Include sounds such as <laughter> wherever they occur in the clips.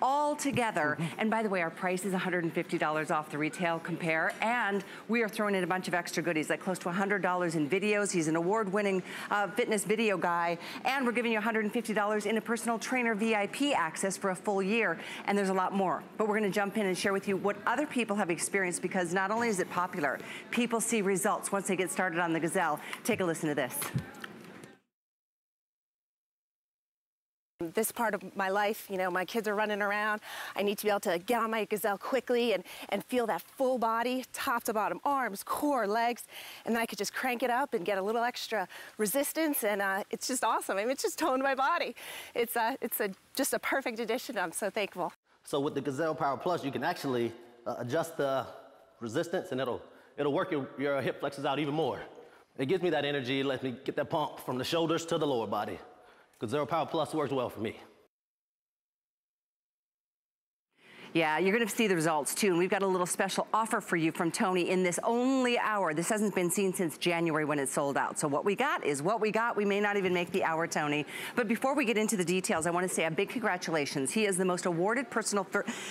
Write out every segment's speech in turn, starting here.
all together. And by the way, our price is $150 off the retail compare. And we are throwing in a bunch of extra goodies, like close to $100 in videos. He's an award-winning uh, fitness video guy. And we're giving you $150 in a personal trainer VIP access for a full year. And there's a lot more. But we're gonna jump in and share with you what other people have experienced because not only is it popular, people see results once they get started on the Gazelle. Take a listen to this. This part of my life, you know, my kids are running around. I need to be able to get on my Gazelle quickly and, and feel that full body, top to bottom, arms, core, legs, and then I could just crank it up and get a little extra resistance, and uh, it's just awesome. I mean, it's just toned my body. It's, uh, it's a, just a perfect addition. I'm so thankful. So with the Gazelle Power Plus, you can actually uh, adjust the resistance, and it'll, it'll work your, your hip flexors out even more. It gives me that energy, lets me get that pump from the shoulders to the lower body. Gazelle Power Plus works well for me. Yeah, you're gonna see the results too. And we've got a little special offer for you from Tony in this only hour. This hasn't been seen since January when it sold out. So what we got is what we got. We may not even make the hour, Tony. But before we get into the details, I wanna say a big congratulations. He is the most awarded personal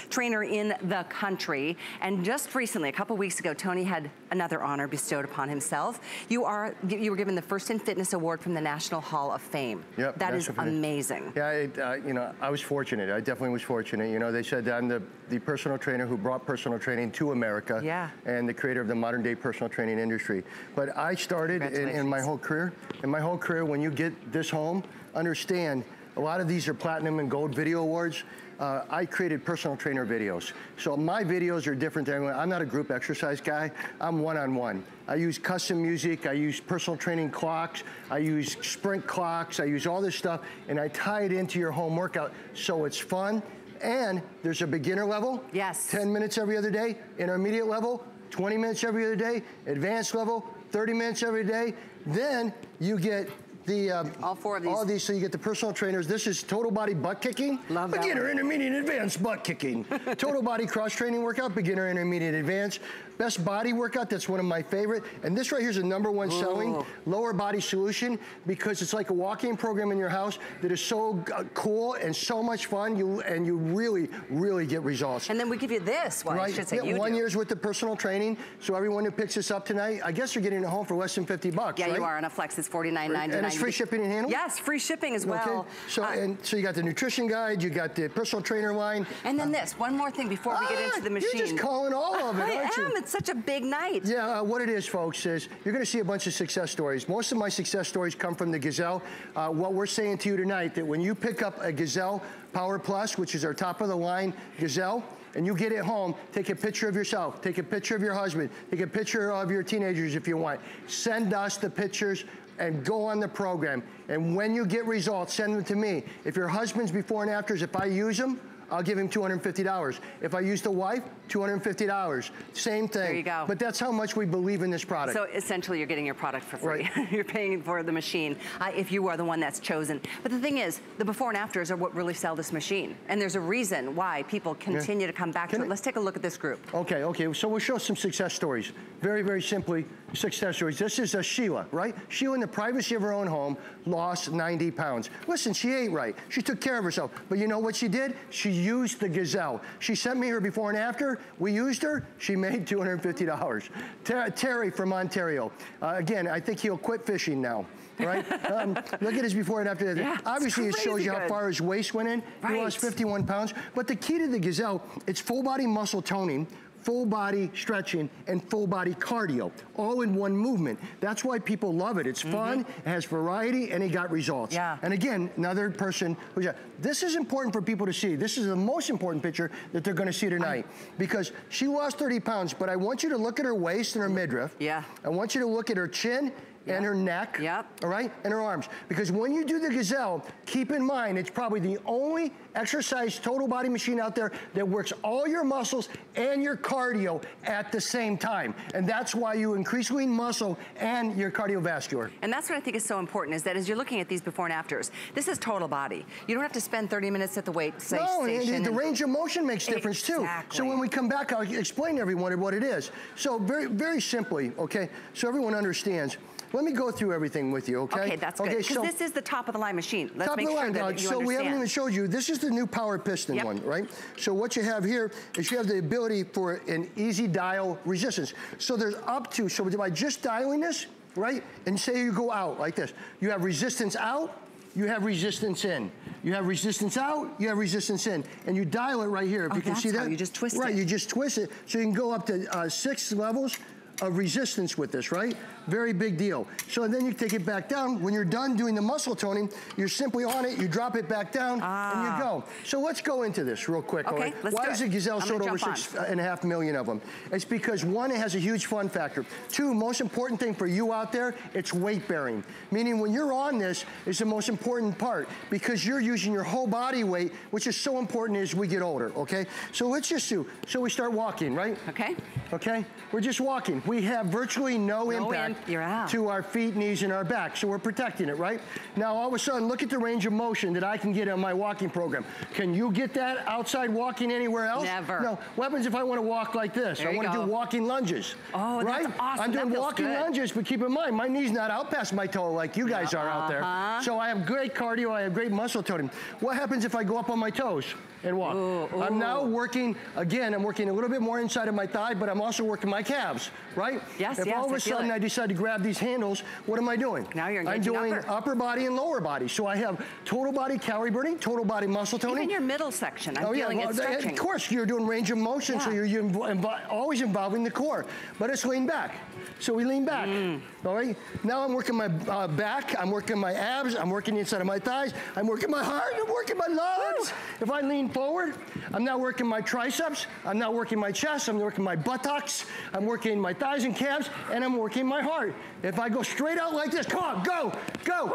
trainer in the country. And just recently, a couple weeks ago, Tony had another honor bestowed upon himself. You are you were given the First in Fitness Award from the National Hall of Fame. Yep. That is amazing. Yeah, it, uh, you know, I was fortunate. I definitely was fortunate. You know, they said I'm the the personal trainer who brought personal training to America yeah. and the creator of the modern day personal training industry. But I started in, in my whole career, in my whole career, when you get this home, understand a lot of these are platinum and gold video awards. Uh, I created personal trainer videos. So my videos are different than everyone. I'm not a group exercise guy. I'm one-on-one. -on -one. I use custom music. I use personal training clocks. I use sprint clocks. I use all this stuff, and I tie it into your home workout so it's fun and there's a beginner level. Yes. 10 minutes every other day. Intermediate level, 20 minutes every other day. Advanced level, 30 minutes every day. Then you get the um, all four of these. All these, so you get the personal trainers. This is total body butt kicking. Love that Beginner, intermediate, advanced butt kicking. <laughs> total body cross training workout. Beginner, intermediate, advanced. Best body workout, that's one of my favorite. And this right here is a number one Ooh. selling lower body solution because it's like a walk-in program in your house that is so uh, cool and so much fun. You And you really, really get results. And then we give you this, well, right? I should say yeah, One do. year's with the personal training. So everyone who picks this up tonight, I guess you're getting it home for less than 50 bucks, Yeah, right? you are on a Flex. It's $49.99. And it's free shipping and handling? Yes, free shipping as well. Okay. So, uh, and, so you got the nutrition guide, you got the personal trainer line. And then uh, this, one more thing before we get into the machine. You're just calling all of it, I am. You? It's such a big night. Yeah, uh, what it is, folks, is you're going to see a bunch of success stories. Most of my success stories come from the Gazelle. Uh, what we're saying to you tonight, that when you pick up a Gazelle Power Plus, which is our top of the line Gazelle, and you get it home, take a picture of yourself, take a picture of your husband, take a picture of your teenagers if you want. Send us the pictures and go on the program. And when you get results, send them to me. If your husband's before and afters, if I use them, I'll give him $250. If I use the wife, $250. Same thing. There you go. But that's how much we believe in this product. So essentially you're getting your product for free. Right. <laughs> you're paying for the machine uh, if you are the one that's chosen. But the thing is, the before and afters are what really sell this machine. And there's a reason why people continue yeah. to come back Can to it. Let's take a look at this group. Okay, okay. So we'll show some success stories. Very, very simply, success stories. This is a Sheila, right? Sheila in the privacy of her own home lost 90 pounds. Listen, she ate right. She took care of herself. But you know what she did? She used the Gazelle. She sent me her before and after. We used her. She made $250. Ter Terry from Ontario. Uh, again, I think he'll quit fishing now right? <laughs> um, look at his before and after. Yeah, Obviously, it shows you good. how far his waist went in. Right. He lost 51 pounds. But the key to the Gazelle, it's full body muscle toning, full body stretching, and full body cardio, all in one movement. That's why people love it. It's mm -hmm. fun, it has variety, and it got results. Yeah. And again, another person who's, this is important for people to see. This is the most important picture that they're gonna see tonight. I, because she lost 30 pounds, but I want you to look at her waist and her midriff. Yeah. I want you to look at her chin and her neck. Yep. All right, and her arms. Because when you do the Gazelle, keep in mind, it's probably the only exercise total body machine out there that works all your muscles and your cardio at the same time. And that's why you increase lean muscle and your cardiovascular. And that's what I think is so important is that as you're looking at these before and afters, this is total body. You don't have to spend 30 minutes at the weight station. No, and the range of motion makes difference exactly. too. So when we come back, I'll explain to everyone what it is. So very, very simply, okay, so everyone understands, Let me go through everything with you, okay? Okay, that's good. Because so this is the top of the line machine. Let's top make of the sure line, dog. you So we haven't even showed you, this is the new power piston Yep. one, right? So what you have here is you have the ability for an easy dial resistance. So there's up to, so by just dialing this, right? And say you go out like this, you have resistance out, you have resistance in. You have resistance out, you have resistance in. And you dial it right here, if Oh, you can see that. you just twist right, it. Right, you just twist it. So you can go up to uh, six levels of resistance with this, right? Very big deal. So then you take it back down. When you're done doing the muscle toning, you're simply on it, you drop it back down, and you go. So let's go into this real quick, Ah. Okay, right? let's Why it. the Gazelle sold over six and a half million of them? It's because one, it has a huge fun factor. Two, most important thing for you out there, it's weight bearing. Meaning when you're on this is the most important part because you're using your whole body weight, which is so important as we get older, okay? So let's just do, so we start walking, right? Okay. Okay? We're just walking. We have virtually no, No impact imp- you're out. To our feet, knees, and our back. So we're protecting it, right? Now, all of a sudden, look at the range of motion that I can get on my walking program. Can you get that outside walking anywhere else? Never. No. What happens if I want to walk like this? There I want to do walking lunges. Oh, that's right? awesome. I'm doing walking good. lunges, but keep in mind, my knee's not out past my toe like you guys are out there. Uh-huh. So I have great cardio, I have great muscle toning. What happens if I go up on my toes and walk? I'm now working, again, I'm working a little bit more inside of my thigh, but I'm also working my calves, right? Yes, If yes, all of a sudden. I decide to grab these handles, what am I doing? Now you're I'm doing upper. body and lower body. So I have total body calorie burning, total body muscle toning. Even your middle section, I'm Oh, feeling well, it stretching. Of course, you're doing range of motion, so you're, you're invo- always involving the core. But it's lean back. So we lean back. Mm. All right? Now I'm working my uh, back, I'm working my abs, I'm working the inside of my thighs, I'm working my heart, I'm working my lungs. If I lean forward, I'm now working my triceps, I'm now working my chest, I'm working my buttocks, I'm working my thighs and calves, and I'm working my heart. If I go straight out like this, come on, go, go,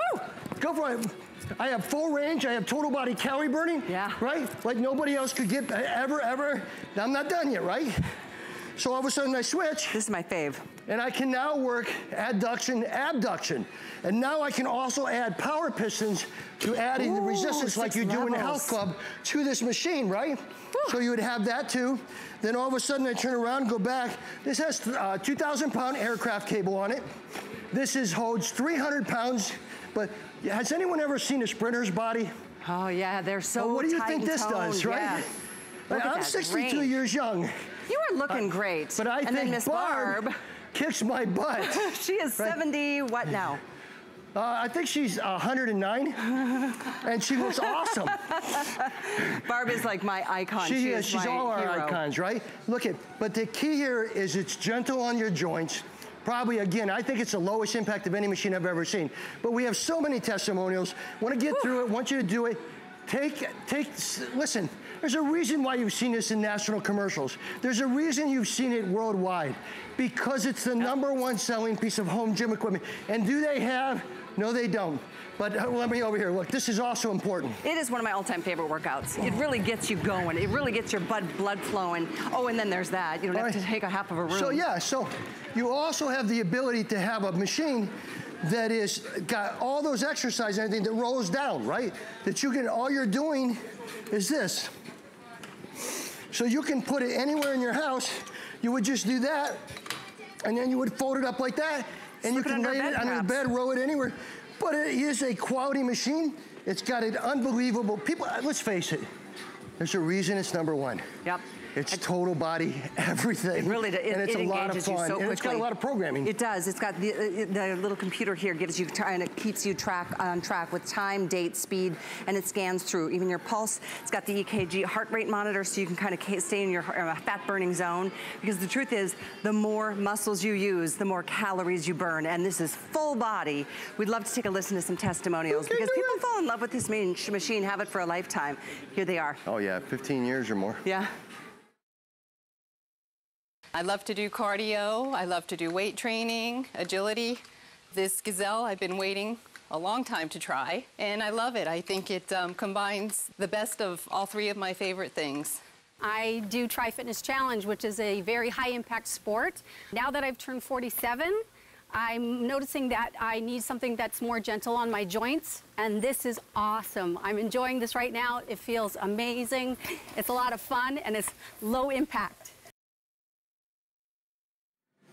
go for it. I have full range. I have total body calorie burning. Yeah. Right? Like nobody else could get ever, ever. Now I'm not done yet, right? So all of a sudden I switch This is my fave. and I can now work adduction, abduction. And now I can also add power pistons to adding the Ooh, resistance like you do in the health club to this machine, right? So you would have that too. Then all of a sudden I turn around, go back. This has uh, 2,000 pound aircraft cable on it. This is holds 300 pounds, but has anyone ever seen a sprinter's body? Oh yeah, they're so Well, what do you think this does, right? yeah. Like, I'm 62 range. years young, You are looking great. but I and think then Miss Barb, Barb, kicks my butt. <laughs> she is Right. 70, what now? Uh, I think she's 109, <laughs> and she looks awesome. Barb is like my icon. She, She is. She's all our hero. icons, right? Look at, but the key here is it's gentle on your joints. Probably again, I think it's the lowest impact of any machine I've ever seen. But we have so many testimonials. Want to get through it? Want you to do it? Take, take. Listen. There's a reason why you've seen this in national commercials. There's a reason you've seen it worldwide, because it's the number one selling piece of home gym equipment. And do they have? No, they don't. But uh, let me over here. Look, this is also important. It is one of my all-time favorite workouts. It really gets you going. It really gets your blood blood flowing. Oh, and then there's that. You don't All have to take a half of a room. So yeah, so you also have the ability to have a machine that is got all those exercises and everything that rolls down, right? That you can all you're doing is this. So you can put it anywhere in your house. You would just do that, and then you would fold it up like that, and you can lay it under the bed, roll it anywhere. But it is a quality machine. It's got an unbelievable. People, let's face it. There's a reason it's number one. Yep. It's total body, <laughs> everything. It really does. It, and it's it a lot of fun. so and it's got a lot of programming. It does. It's got the, uh, the little computer here gives you time and it keeps you track on track with time, date, speed, and it scans through even your pulse. It's got the EKG heart rate monitor, so you can kind of stay in your uh, fat burning zone. Because the truth is, the more muscles you use, the more calories you burn. And this is full body. We'd love to take a listen to some testimonials Okay, because people it. fall in love with this machine, have it for a lifetime. Here they are. oh yeah, 15 years or more. Yeah. I love to do cardio. I love to do weight training, agility. This Gazelle, I've been waiting a long time to try, and I love it. I think it um, combines the best of all three of my favorite things. I do Tri Fitness Challenge, which is a very high impact sport. Now that I've turned 47, I'm noticing that I need something that's more gentle on my joints, and this is awesome. I'm enjoying this right now. It feels amazing. It's a lot of fun, and it's low impact.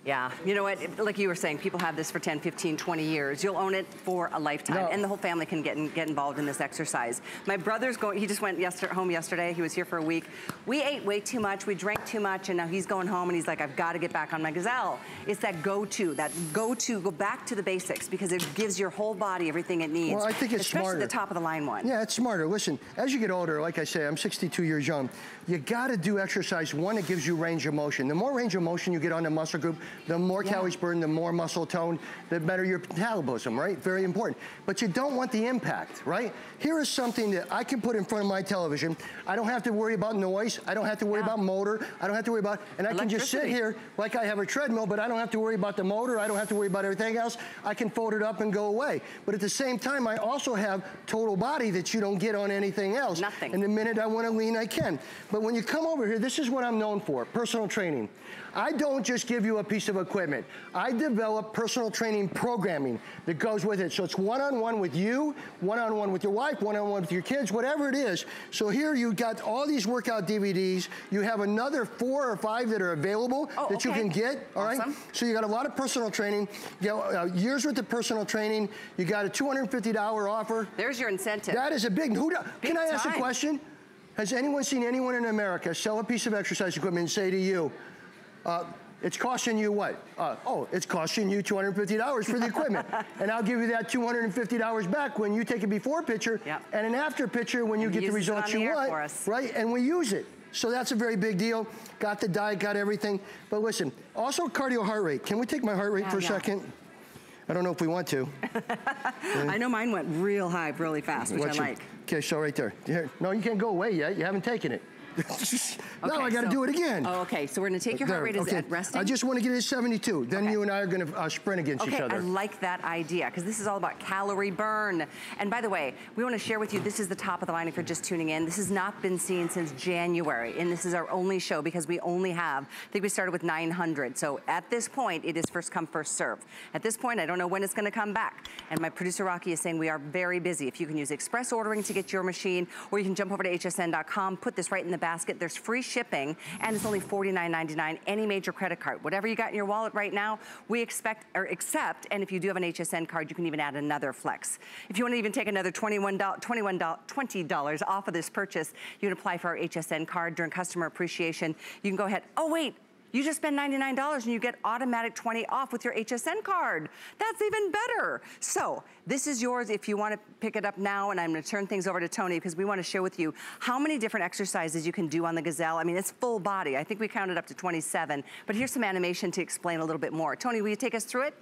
Yeah, you know what, like you were saying, people have this for 10, 15, 20 years. You'll own it for a lifetime, No. and the whole family can get, in, get involved in this exercise. My brother's going, he just went yester home yesterday, he was here for a week. We ate way too much, we drank too much, and now he's going home and he's like, I've got to get back on my Gazelle. It's that go-to, that go-to, go back to the basics, because it gives your whole body everything it needs. Well, I think it's Especially smarter. the top of the line one. Yeah, it's smarter. Listen, as you get older, like I say, I'm 62 years young, you gotta do exercise, one, that gives you range of motion. The more range of motion you get on the muscle group, the more calories burned, the more muscle tone, the better your metabolism, right? Very important. But you don't want the impact, right? Here is something that I can put in front of my television. I don't have to worry about noise. I don't have to worry Yeah. about motor. I don't have to worry about, and I can just sit here like I have a treadmill, but I don't have to worry about the motor. I don't have to worry about everything else. I can fold it up and go away. But at the same time, I also have total body that you don't get on anything else. Nothing. And the minute I want to lean, I can. But when you come over here, this is what I'm known for, personal training. I don't just give you a piece of equipment. I develop personal training programming that goes with it. So it's one-on-one with you, one-on-one with your wife, one-on-one with your kids, whatever it is. So here you got all these workout DVDs. You have another four or five that are available Oh, that you can get, all right? Awesome. So you got a lot of personal training. You got uh, years worth of personal training. You got a $250 offer. There's your incentive. That is a big, who, Big can I ask a question? Has anyone seen anyone in America sell a piece of exercise equipment and say to you, uh, it's costing you what? Uh, oh, it's costing you $250 for the equipment. <laughs> and I'll give you that $250 back when you take a before picture Yep. and an after picture when you get the results the you want. Right? And we use it. So that's a very big deal. Got the diet, got everything. But listen, also cardio heart rate. Can we take my heart rate Yeah, for a yeah. second? I don't know if we want to. <laughs> I know mine went real high, really fast, which What's I your- like. Okay, so right there. Here. No, you can't go away yet. You haven't taken it. <laughs> now Okay, I got to so- do it again. Oh, okay, so we're gonna take your heart rate is okay. at resting? I just want to get it at 72. Then Okay. you and I are going to uh, sprint against each Okay, other. I like that idea because this is all about calorie burn. And by the way, we want to share with you, this is the top of the line if you're just tuning in. This has not been seen since January, and this is our only show because we only have, I think we started with 900. So at this point, it is first come, first serve. At this point, I don't know when it's going to come back. And my producer Rocky is saying we are very busy. If you can use express ordering to get your machine, or you can jump over to hsn.com, put this right in the basket. There's free shipping, and it's only $49.99, any major credit card. Whatever you got in your wallet right now, we expect or accept, and if you do have an HSN card, you can even add another flex. If you want to even take another $21, $21 $20 off of this purchase, you can apply for our HSN card during customer appreciation. You can go ahead, oh wait, you just spend $99 and you get automatic 20 off with your HSN card. That's even better. So this is yours if you want to pick it up now and I'm gonna turn things over to Tony because we want to share with you how many different exercises you can do on the Gazelle. I mean, it's full body. I think we counted up to 27, but here's some animation to explain a little bit more. Tony, will you take us through it?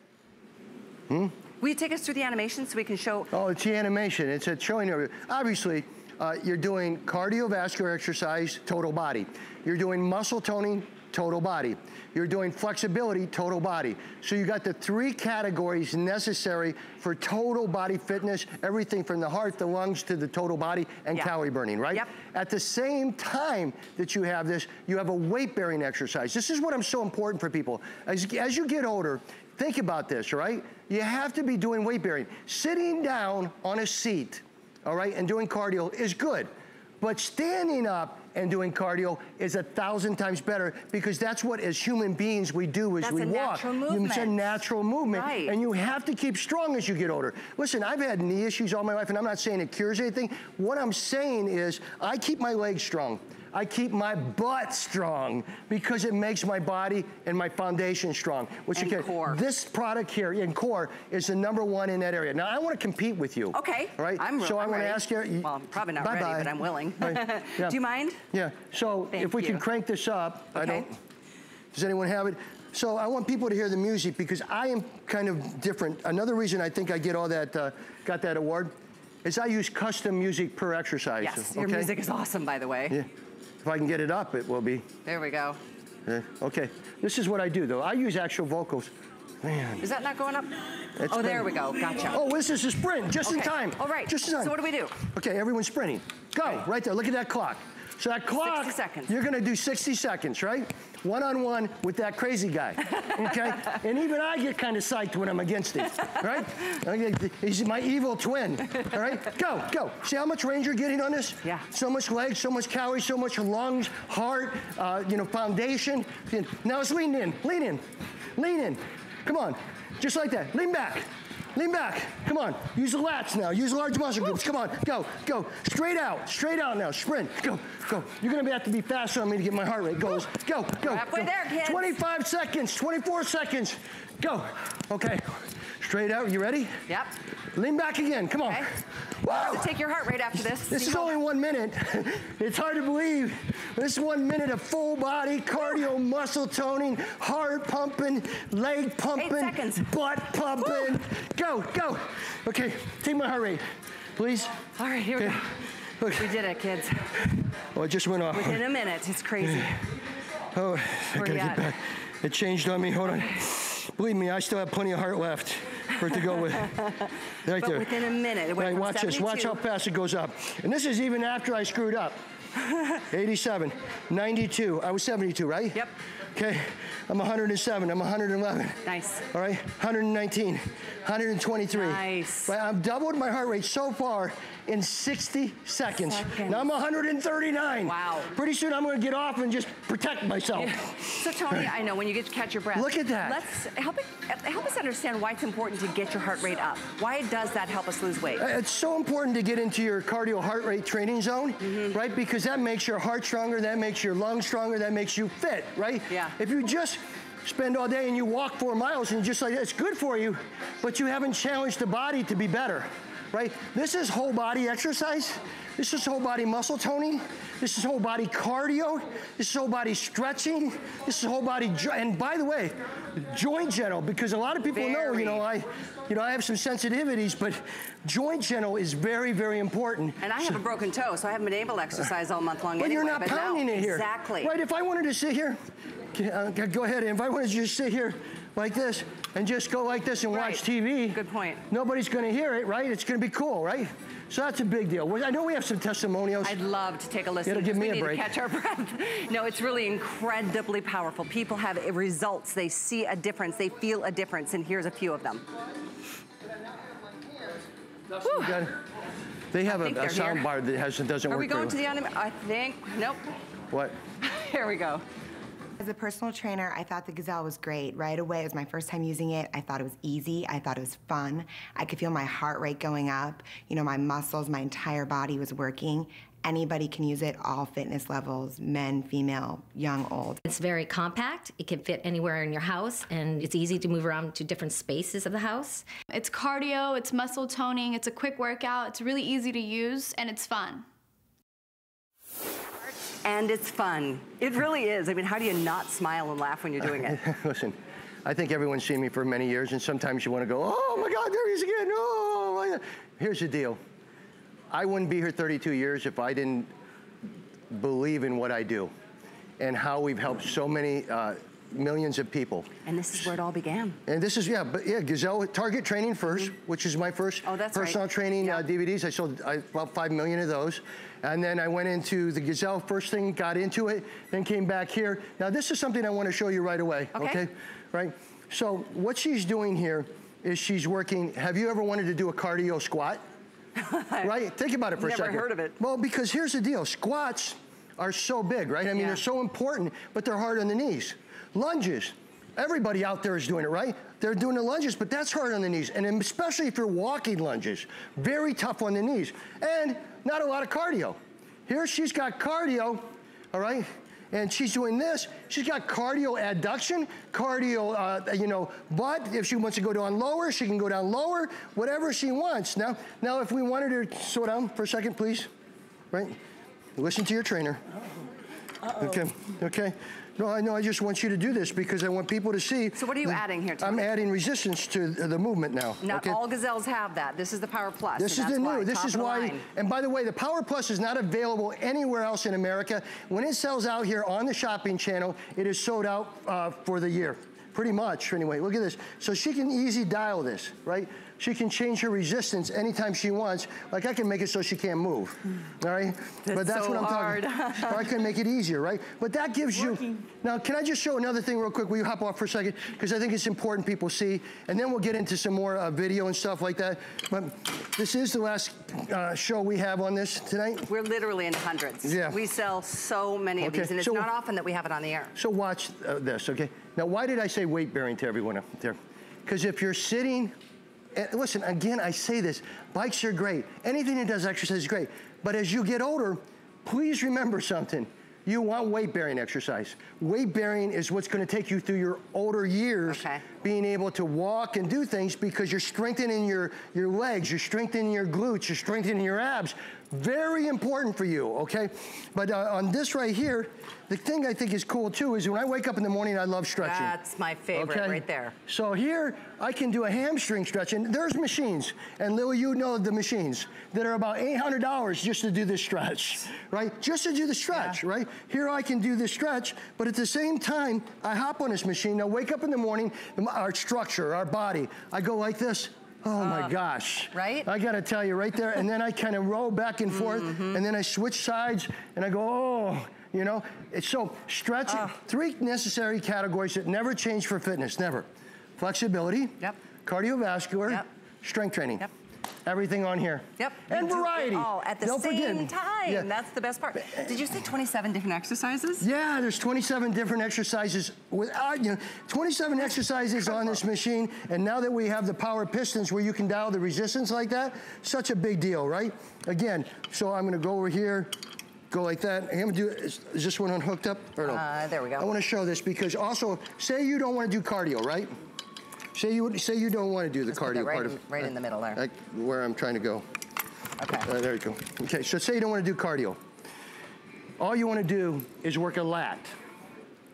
Hmm? Will you take us through the animation so we can show? Oh, it's the animation. It's a showing you. Obviously, uh, you're doing cardiovascular exercise, total body. You're doing muscle toning, total body. You're doing flexibility, total body. So you got the three categories necessary for total body fitness, everything from the heart, the lungs, to the total body, and calorie burning, right? Yep. At the same time that you have this, you have a weight-bearing exercise. This is what I'm so important for people. As, as you get older, think about this, right? You have to be doing weight bearing. Sitting down on a seat, all right, and doing cardio is good. But standing up and doing cardio is a thousand times better because that's what as human beings we do as That's we walk. natural It's a natural movement. Right. And you have to keep strong as you get older. Listen, I've had knee issues all my life, and I'm not saying it cures anything. What I'm saying is I keep my legs strong. I keep my butt strong because it makes my body and my foundation strong. Which And again, core. this product here in core is the number one in that area. Now I want to compete with you. Okay, All right. I'm- so I'm I'm going to ask you. Well, I'm probably not bye-bye. ready, but I'm willing. Right, <laughs> yeah. Do you mind? Yeah. So Thank if we you. can crank this up, I Okay. don't. Does anyone have it? So I want people to hear the music because I am kind of different. Another reason I think I get all that, uh, got that award, is I use custom music per exercise. Yes, your music is awesome, by the way. Yeah. If I can get it up, it will be. There we go. Yeah. Okay. This is what I do though. I use actual vocals. Man. Is that not going up? It's oh, there we go. Gotcha. Oh, this is a sprint, just in time. All right. Just in time. So what do we do? Okay, everyone's sprinting. Go, Okay. right there. Look at that clock. So that clock, 60 seconds. you're gonna do 60 seconds, right? One on one with that crazy guy, okay? and even I get kind of psyched when I'm against him, right? He's my evil twin, all right? Go, go. See how much range you're getting on this? Yeah. So much legs, so much calories, so much lungs, heart, uh, you know, foundation. Now it's lean in, lean in. Lean in. Come on. Just like that. Lean back. Lean back. Come on. Use the lats now. Use the large muscle groups. Come on. Go. Go. Straight out. Straight out now. Sprint. Go. Go. You're going to have to be faster on me to get my heart rate. Go. Go. Go. halfway there, kids. 25 seconds. 24 seconds. Go. Okay. Straight out. You ready? Yep. Lean back again. Come on. Okay. So take your heart rate after this. This See is only one minute. <laughs> It's hard to believe. This is one minute of full body cardio, muscle toning, heart pumping, leg pumping, butt pumping. Go, go. Okay, take my heart rate, please. All right, here we go. We did it, kids. oh, it just went off. Within a minute. It's crazy. Oh, I Where gotta get back. It changed on me. Hold on. Believe me, I still have plenty of heart left for it to go with. <laughs> Right But there. within a minute, it went Right, watch this. Watch how fast it goes up. And this is even after I screwed up. <laughs> 87, 92. I was 72, right? Yep. Okay. I'm 107. I'm 111. Nice. All right. 119. 123. Nice. Right, I've doubled my heart rate so far in 60 seconds. Seconds. Now I'm 139. Wow. Pretty soon I'm going to get off and just protect myself. <laughs> So Tony, I know when you get to catch your breath. Look at that. Let's help it, help us understand why it's important to get your heart rate up. Why does that help us lose weight? It's so important to get into your cardio heart rate training zone, Mm-hmm. right? Because that makes your heart stronger, that makes your lungs stronger, that makes you fit, right? Yeah. If you just spend all day and you walk four miles and just like it's good for you, but you haven't challenged the body to be better, right? This is whole body exercise. This is whole body muscle toning. This is whole body cardio. This is whole body stretching. This is whole body, and by the way, joint gentle, because a lot of people know, you know, I, you know, I have some sensitivities, but joint gentle is very, very important. And I have a broken toe, so I haven't been able to exercise all month long But anyway. you're not now- pounding it here. Exactly. Right, if I wanted to sit here, uh, go ahead, and if I wanted to just sit here like this and just go like this and Right. watch TV. Good point. Nobody's gonna hear it, right? It's gonna be cool, right? So that's a big deal. I know we have some testimonials. I'd love to take a listen. It'll give me we a need break. To catch our breath. <laughs> No, it's really incredibly powerful. People have results. They see a difference. They feel a difference. And here's a few of them. They have a, a sound here. bar that has, doesn't Are work Are we going to the anime? I think. Nope. What? <laughs> Here we go. As a personal trainer, I thought the Gazelle was great. Right away, it was my first time using it. I thought it was easy. I thought it was fun. I could feel my heart rate going up. You know, my muscles, my entire body was working. Anybody can use it, all fitness levels, men, female, young, old. It's very compact. It can fit anywhere in your house, and it's easy to move around to different spaces of the house. It's cardio, it's muscle toning, it's a quick workout, it's really easy to use, and it's fun. And it's fun. It really is. I mean, how do you not smile and laugh when you're doing it? <laughs> Listen, I think everyone's seen me for many years, and sometimes you want to go, oh my God, there he is again. Oh, my God." here's the deal. I wouldn't be here 32 years if I didn't believe in what I do and how we've helped so many uh, millions of people. And this is where it all began. And this is, yeah, but yeah, Gazelle Target Training 1st which is my first Oh, that's right. personal training uh, DVDs. I sold I, about 5 million of those. And then I went into the Gazelle first thing, got into it, then came back here. Now, this is something I want to show you right away, Okay. Right? So, what she's doing here is she's working. Have you ever wanted to do a cardio squat? <laughs> right? Think about it for a second. Never heard of it. Well, because here's the deal squats are so big, right? I mean, Yeah. they're so important, but they're hard on the knees. Lunges, everybody out there is doing it, right? They're doing the lunges, but that's hard on the knees. And especially if you're walking lunges, very tough on the knees. And not a lot of cardio. Here she's got cardio, all right? And she's doing this. She's got cardio adduction, cardio, uh, you know, But If she wants to go down lower, she can go down lower, whatever she wants. Now, now if we wanted her to slow down for a second, please, right? Listen to your trainer. Okay, okay. No, I know. I just want you to do this because I want people to see. So what are you adding here, I'm adding resistance to the movement now. Not okay? all gazelles have that. This is the Power Plus. This is the new. This is why. line. And by the way, the Power Plus is not available anywhere else in America. When it sells out here on the shopping channel, it is sold out uh, for the year. Pretty much, anyway. Look at this. So she can easy dial this, right? She can change her resistance anytime she wants. Like I can make it so she can't move, all right? That's but that's so what I'm hard. talking. or I can make it easier, right? But that gives you. Now, can I just show another thing real quick? Will you hop off for a second? Because I think it's important people see, and then we'll get into some more uh, video and stuff like that. But this is the last uh, show we have on this tonight. We're literally in hundreds. Yeah. We sell so many of these, and it's so- not often that we have it on the air. So watch uh, this, okay? Now, why did I say weight bearing to everyone up there? Because if you're sitting, and listen, again, I say this bikes are great. Anything that does exercise is great. But as you get older, please remember something. You want weight bearing exercise. Weight bearing is what's going to take you through your older years, Okay. being able to walk and do things because you're strengthening your, your legs, you're strengthening your glutes, you're strengthening your abs. Very important for you, okay? But uh, on this right here, the thing I think is cool too is when I wake up in the morning, I love stretching. That's my favorite Okay? right there. So here, I can do a hamstring stretch, and there's machines, and Lily, you know the machines, that are about $800 just to do this stretch, right? Just to do the stretch, right? Here I can do this stretch, but at the same time, I hop on this machine, I wake up in the morning, our structure, our body, I go like this, Oh my gosh. right? I gotta tell you right there. And then I kind of <laughs> roll back and forth, Mm-hmm. and then I switch sides, and I go, oh, you know? It's so stretching. Ah. Three necessary categories that never change for fitness, never. Flexibility, Yep. cardiovascular, Yep. strength training. Yep. Everything on here. Yep. And We do it variety. all at the Don't same me. time. Yeah. That's the best part. Did you say 27 different exercises? Yeah, there's 27 different exercises without you know 27 exercises on this machine, and now that we have the power pistons where you can dial the resistance like that, such a big deal, right? Again, so I'm gonna go over here, go like that. I'm gonna do. Is, is this one unhooked up or no? Uh, there we go. I want to show this because also, say you don't want to do cardio, right? Say you say you don't want to do the cardio right part in- of right in the middle there. Like where I'm trying to go. Okay. Uh, there you go. Okay, so say you don't want to do cardio. All you want to do is work a lat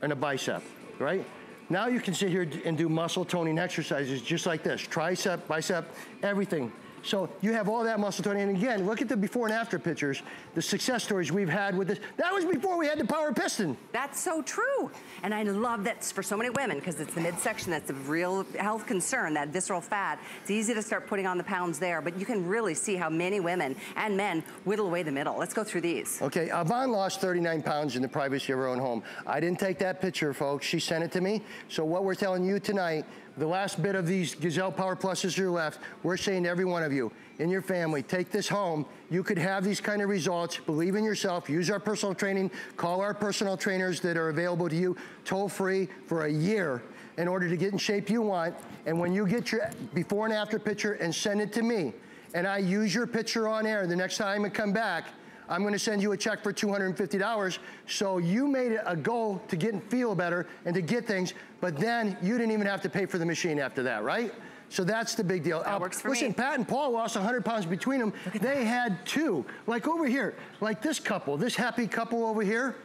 and a bicep, right? Now you can sit here and do muscle toning exercises just like this tricep, bicep, everything. So you have all that muscle toning. And again, look at the before and after pictures, the success stories we've had with this. That was before we had the power piston. That's so true. And I love that for so many women because it's the midsection that's a real health concern, that visceral fat. It's easy to start putting on the pounds there, but you can really see how many women and men whittle away the middle. Let's go through these. Okay, Yvonne lost 39 pounds in the privacy of her own home. I didn't take that picture, folks. She sent it to me. So what we're telling you tonight, the last bit of these Gazelle Power Pluses are left, we're saying to every one of you, in your family, take this home. You could have these kind of results. Believe in yourself. Use our personal training. Call our personal trainers that are available to you toll free for a year in order to get in shape you want. And when you get your before and after picture and send it to me, and I use your picture on air the next time I come back, I'm going to send you a check for $250. So you made it a goal to get and feel better and to get things, but then you didn't even have to pay for the machine after that, right? So that's the big deal. That works for listen, me. Pat and Paul lost 100 pounds between them. They had two. Like over here, like this couple, this happy couple over here,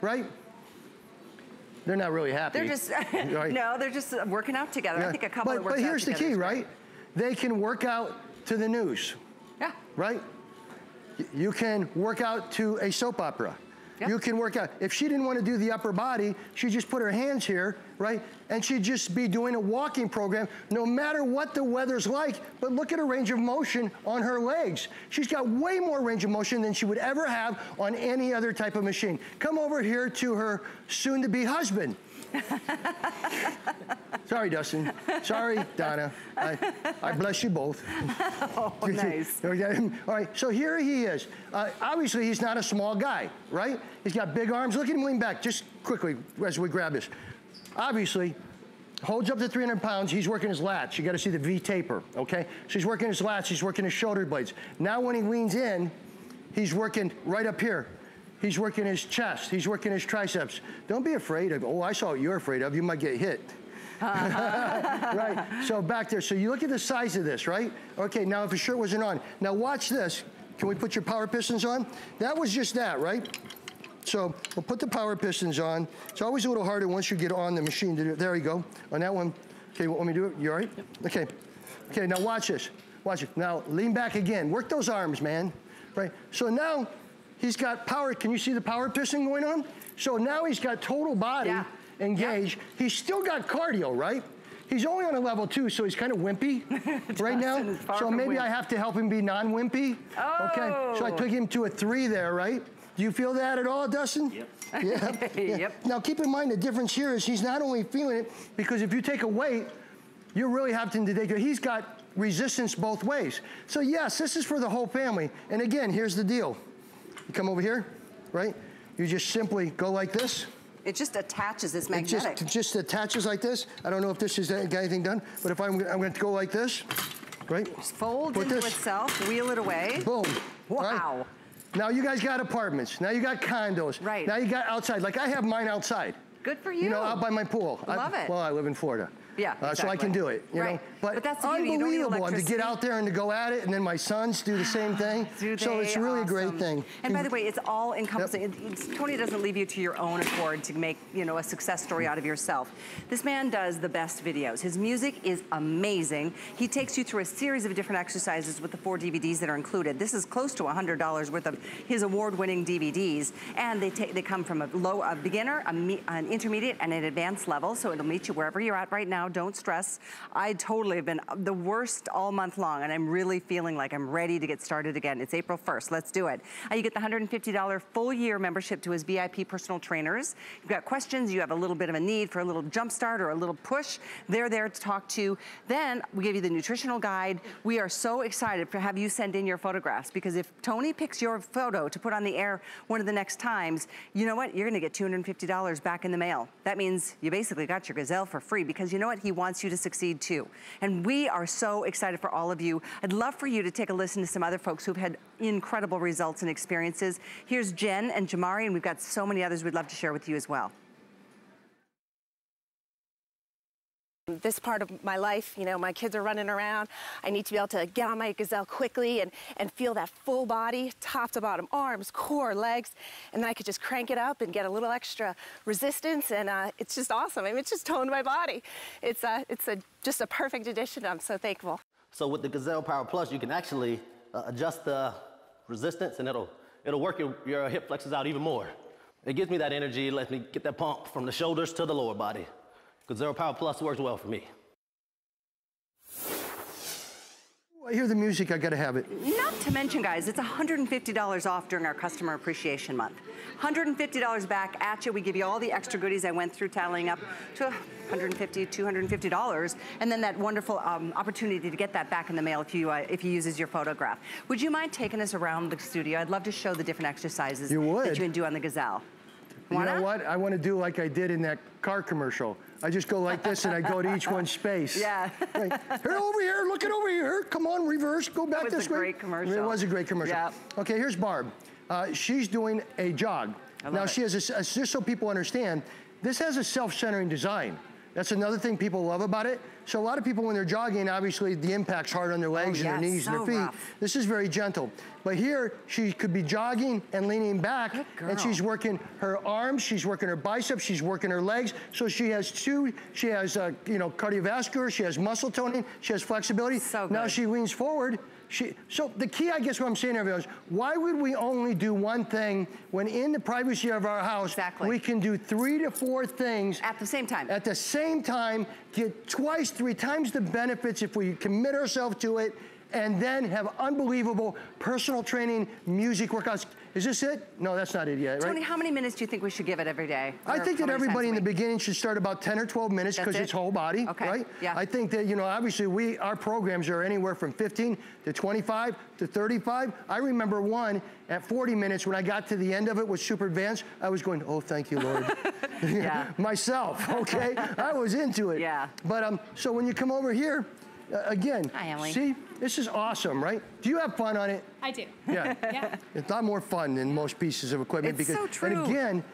right? They're not really happy. They're just, <laughs> right? <laughs> no, they're just working out together. I think a couple but, that works But here's the key, right? They can work out to the news, Yeah. right? You can work out to a soap opera. Yep. You can work out. If she didn't want to do the upper body, she'd just put her hands here, right? And she'd just be doing a walking program no matter what the weather's like. But look at her range of motion on her legs. She's got way more range of motion than she would ever have on any other type of machine. Come over here to her soon to be husband. <laughs> Sorry, Dustin. Sorry, Donna. I, I bless you both. <laughs> Oh, nice. All right, so here he is. Uh, obviously, he's not a small guy, right? He's got big arms. Look at him lean back just quickly as we grab this. Obviously, holds up to 300 pounds. He's working his lats. You got to see the V taper, okay? So he's working his lats. He's working his shoulder blades. Now, when he leans in, he's working right up here. He's working his chest. He's working his triceps. Don't be afraid of, oh, I saw what you're afraid of. You might get hit. <laughs> right, so back there. So you look at the size of this, right? Okay, now if the shirt wasn't on. Now watch this. Can we put your power pistons on? That was just that, right? So we'll put the power pistons on. It's always a little harder once you get on the machine to do it. There you go. On that one. Okay, want me to do it? You all right? Okay. Okay, now watch this. Watch it. Now lean back again. Work those arms, man. Right? So now he's got power. Can you see the power piston going on? So now he's got total body Yeah. engaged. He's still got cardio, right? he's only on a level two, so he's kind of wimpy <laughs> right now. So maybe I have to help him be non-wimpy. Oh. Okay, so I took him to a three there, right? Do you feel that at all, Dustin? Yep. <laughs> Yeah. <laughs> yeah. Yep. Now keep in mind the difference here is he's not only feeling it, because if you take a weight, you're really having to take it. He's got resistance both ways. So yes, this is for the whole family. And again, here's the deal. You come over here, right? You just simply go like this. It just attaches, it's It magnetic. just, just attaches like this. I don't know if this is uh, got anything done, but if I'm, I'm going to go like this, right? Fold Put into this- itself, wheel it away. Boom. right? Wow. Now you guys got apartments. Now you got condos. Right. Now you got outside. Like I have mine outside. Good for you. You know, out by my pool. I- Love it. Well, I live in Florida. Yeah, Uh, So I can do it, you Right. know. But, But that's the beauty, you need unbelievable. And to get out there and to go at it, and then my sons do the same <gasps> thing. So it's really a great thing. And by the way, it's all encompassing. It- it's- Tony doesn't leave you to your own accord to make, you know, a success story out of yourself. This man does the best videos. His music is amazing. He takes you through a series of different exercises with the four DVDs that are included. This is close to $100 worth of his award-winning DVDs, and they take they come from a low, a beginner, a me, an intermediate, and an advanced level. So it'll meet you wherever you're at right now. Don't stress. I totally have been the worst all month long, and I'm really feeling like I'm ready to get started again. It's April 1st. Let's do it. Uh, you get the $150 full year membership to his VIP personal trainers. You've got questions, you have a little bit of a need for a little jump start or a little push. They're there to talk to. Then we give you the nutritional guide. We are so excited to have you send in your photographs because if Tony picks your photo to put on the air one of the next times, you know what? You're going to get $250 back in the mail. That means you basically got your gazelle for free because you know what? He wants you to succeed too. And we are so excited for all of you. I'd love for you to take a listen to some other folks who've had incredible results and experiences. Here's Jen and Jamari, and we've got so many others we'd love to share with you as well. This part of my life, you know, my kids are running around. I need to be able to get on my gazelle quickly and, and feel that full body, top to bottom, arms, core, legs, and then I could just crank it up and get a little extra resistance, and uh, it's just awesome. I mean, it's just toned my body. It's, uh, it's a, just a perfect addition. I'm so thankful. So with the Gazelle Power Plus, you can actually uh, adjust the resistance and it'll, it'll work your, your hip flexors out even more. It gives me that energy, lets me get that pump from the shoulders to the lower body. Gazelle Power Plus works well for me. I hear the music, I gotta have it. Not to mention, guys, it's $150 off during our Customer Appreciation Month. $150 back at you. We give you all the extra goodies I went through, tallying up to $150, $250, and then that wonderful um, opportunity to get that back in the mail if you uh, if he uses your photograph. Would you mind taking us around the studio? I'd love to show the different exercises You would. that you can do on the Gazelle. You Wanna? know what? I want to do like I did in that car commercial. I just go like this and I go to each one's space. Yeah. Right. Here, over here, look it over here. Come on, reverse, go back this way. It was a great commercial. It was a great commercial. Yeah. Okay, here's Barb. Uh, she's doing a jog. now it. she has a, just so people understand, this has a self-centering design. That's another thing people love about it. So a lot of people when they're jogging, obviously the impact's hard on their legs and Oh, yes, their knees and their feet. rough. This is very gentle. But here, she could be jogging and leaning back, and she's working her arms, she's working her biceps, she's working her legs. So she has two, she has, uh, you know, cardiovascular, she has muscle toning, she has flexibility. So Now she leans forward. She, so the key, I guess what I'm saying everyone is, why would we only do one thing when in the privacy of our house, Exactly. we can do three to four things At the same time. at the same time, get twice, three times the benefits if we commit ourselves to it, and then have unbelievable personal training, music workouts. Is this it? No, that's not it yet, right? Tony, how many minutes do you think we should give it every day? I think that everybody in the beginning should start about 10 or 12 minutes because it? it's whole body, Okay, right? yeah. I think that, you know, obviously we, our programs are anywhere from 15 to 25 to 35. I remember one at 40 minutes when I got to the end of it was super advanced. I was going, oh, thank you, Lord. <laughs> Yeah. <laughs> Myself, okay? <laughs> I was into it. Yeah. But um, so when you come over here, uh, again, Hi, Emily. see, this is awesome, right? Do you have fun on it? I do. Yeah. <laughs> Yeah. It's not more fun than most pieces of equipment It's because, so true. and again,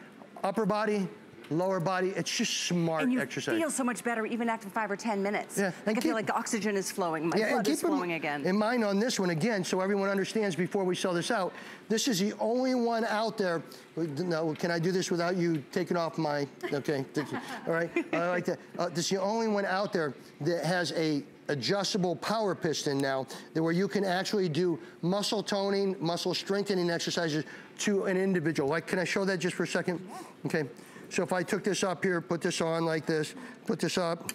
upper body, lower body, it's just smart And you exercise. feel so much better even after five or 10 minutes. Yeah, I and can keep- feel like the oxygen is flowing. My blood is in- flowing again. In mind on this one again, so everyone understands before we sell this out, this is the only one out there. No, can I do this without you taking off my? Okay, this- all right. I like that. Uh, this is the only one out there that has a adjustable power piston now, where you can actually do muscle toning, muscle strengthening exercises to an individual. Like, can I show that just for a second? Okay. So if I took this up here, put this on like this, put this up,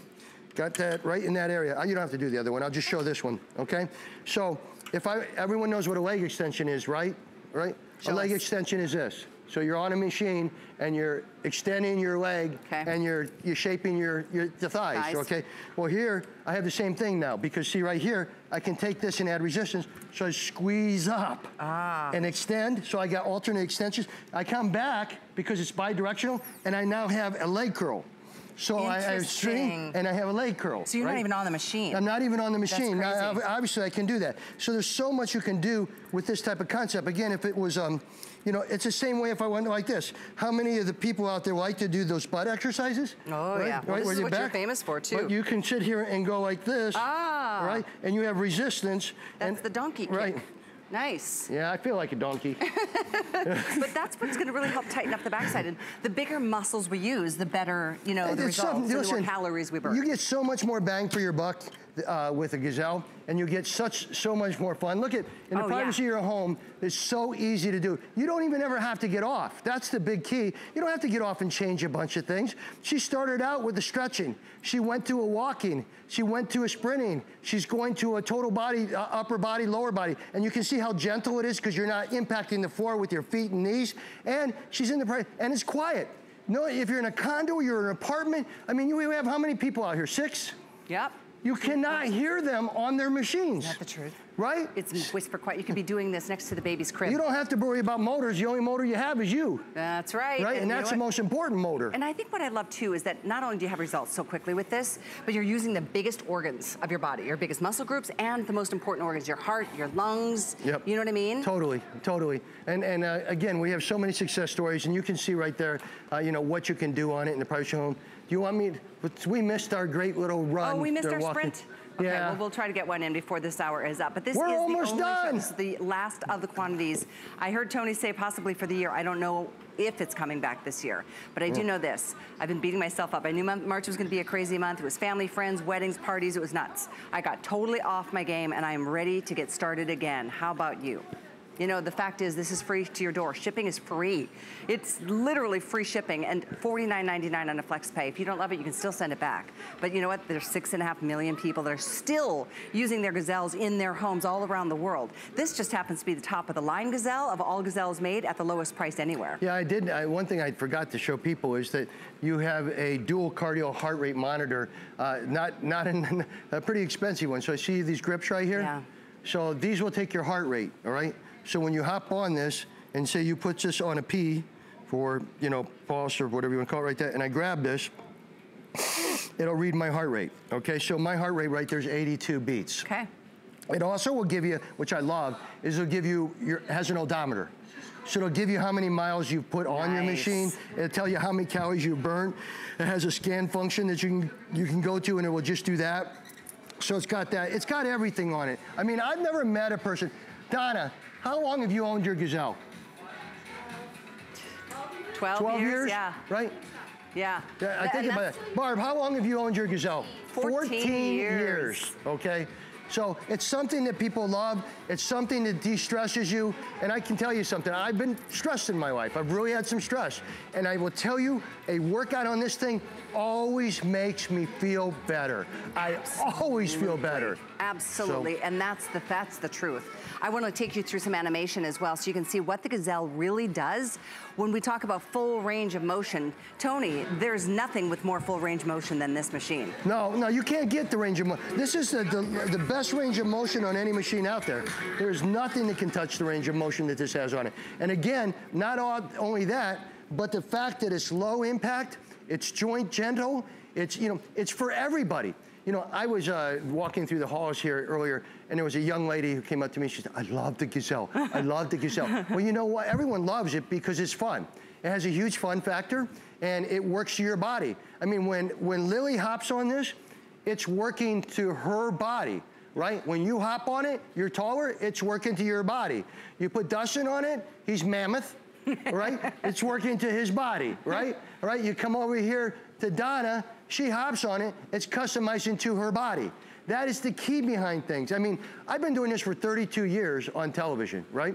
Got that right in that area. Uh, You don't have to do the other one. I'll just show this one, okay? So if I, everyone knows what a leg extension is, right? Right? Show a leg us. extension is this. So you're on a machine and you're extending your leg Okay. and you're you're shaping your, your the thighs, Thighs. okay? Well here I have the same thing now because see right here I can take this and add resistance so I squeeze up Ah. and extend so I got alternate extensions. I come back because it's bidirectional and I now have a leg curl. So I, have string and I have a leg curl. So you're not even on the machine. I'm not even on the machine. Now, obviously, I can do that. So there's so much you can do with this type of concept. Again, if it was, um, you know, it's the same way if I went like this. How many of the people out there like to do those butt exercises? Oh, yeah. Well, this where is what you're famous for, too. But you can sit here and go like this. Ah. Right? And you have resistance. That's and, the donkey kick. Right. Nice. Yeah, I feel like a donkey. <laughs> But that's what's going to really help tighten up the backside. And the bigger muscles we use, the better, you know, the It's results, and the more calories we burn. You get so much more bang for your buck uh, with a gazelle, and you get such so much more fun. Look at in the Oh, yeah. privacy of your home. It's so easy to do. You don't even ever have to get off. That's the big key. You don't have to get off and change a bunch of things. She started out with the stretching. She went to a walking. She went to a sprinting. She's going to a total body, uh, upper body, lower body, and you can see how gentle it is because you're not impacting the floor with your feet and knees. And she's in the pri- and it's quiet. No, if you're in a condo, you're in an apartment. I mean, we have how many people out here? Six? Yep. You cannot hear them on their machines. Is that the truth? Right? It's whisper quiet. You could be doing this next to the baby's crib. You don't have to worry about motors. The only motor you have is you. That's right. Right? And, know that's the most important motor. And I think what I love too is that not only do you have results so quickly with this, but you're using the biggest organs of your body, your biggest muscle groups, and the most important organs, your heart, your lungs. Yep. You know what I mean? Totally, totally. And and uh, again, we have so many success stories, and you can see right there, uh, you know, what you can do on it in the price home. You want me? To, we missed our great little oh, run. Oh, we missed They're our walking- sprint. Okay, yeah. well, we'll try to get one in before this hour is up. But this We're is almost the done. This is the last of the quantities. I heard Tony say possibly for the year. I don't know if it's coming back this year, but I do know this. I've been beating myself up. I knew March was going to be a crazy month. It was family, friends, weddings, parties. It was nuts. I got totally off my game, and I am ready to get started again. How about you? You know, the fact is, this is free to your door. Shipping is free. It's literally free shipping and $49.99 on a flex pay. If you don't love it, you can still send it back. But you know what? There's six and a half million people that are still using their gazelles in their homes all around the world. This just happens to be the top of the line gazelle of all gazelles made at the lowest price anywhere. Yeah, I did. I, one thing I forgot to show people is that you have a dual cardio heart rate monitor, uh, not not in, <laughs> a pretty expensive one. So I see these grips right here. Yeah. So these will take your heart rate. All right. So when you hop on this and say you put this on a P for you know pulse or whatever you want to call it right there, and I grab this, it'll read my heart rate. Okay. So my heart rate right there is 82 beats. Okay. It also will give you, which I love, is it'll give you your has an odometer. So it'll give you how many miles you've put on your machine. It'll tell you how many calories you've burned. It has a scan function that you can you can go to and it will just do that. So it's got that. It's got everything on it. I mean, I've never met a person. Donna, how long have you owned your Gazelle? 12, 12 years? Yeah. Right? Yeah. Yeah, I Th- think about that. Barb, how long have you owned your Gazelle? 14 years. Okay. So it's something that people love. It's something that de-stresses you. And I can tell you something. I've been stressed in my life. I've really had some stress. And I will tell you, a workout on this thing always makes me feel better. I always feel better. Absolutely, and that's the that's the truth. I want to take you through some animation as well, so you can see what the gazelle really does. When we talk about full range of motion, Tony, there's nothing with more full range motion than this machine. No, no, you can't get the range of motion. This is the, the, the best range of motion on any machine out there. There's nothing that can touch the range of motion that this has on it. And again, not all, only that, but the fact that it's low impact, it's joint gentle, it's, you know, it's for everybody. You know, I was uh, walking through the halls here earlier, and there was a young lady who came up to me. She said, "I love the Gazelle. I <laughs> love the Gazelle." well, you know what? Everyone loves it because it's fun. It has a huge fun factor, and it works to your body. I mean, when when Lily hops on this, it's working to her body, right? When you hop on it, you're taller. It's working to your body. You put Dustin on it, he's mammoth, <laughs> right? It's working to his body, right? All right. You come over here to Donna, she hops on it. It's customizing to her body. That is the key behind things. I mean, I've been doing this for 32 years on television, right?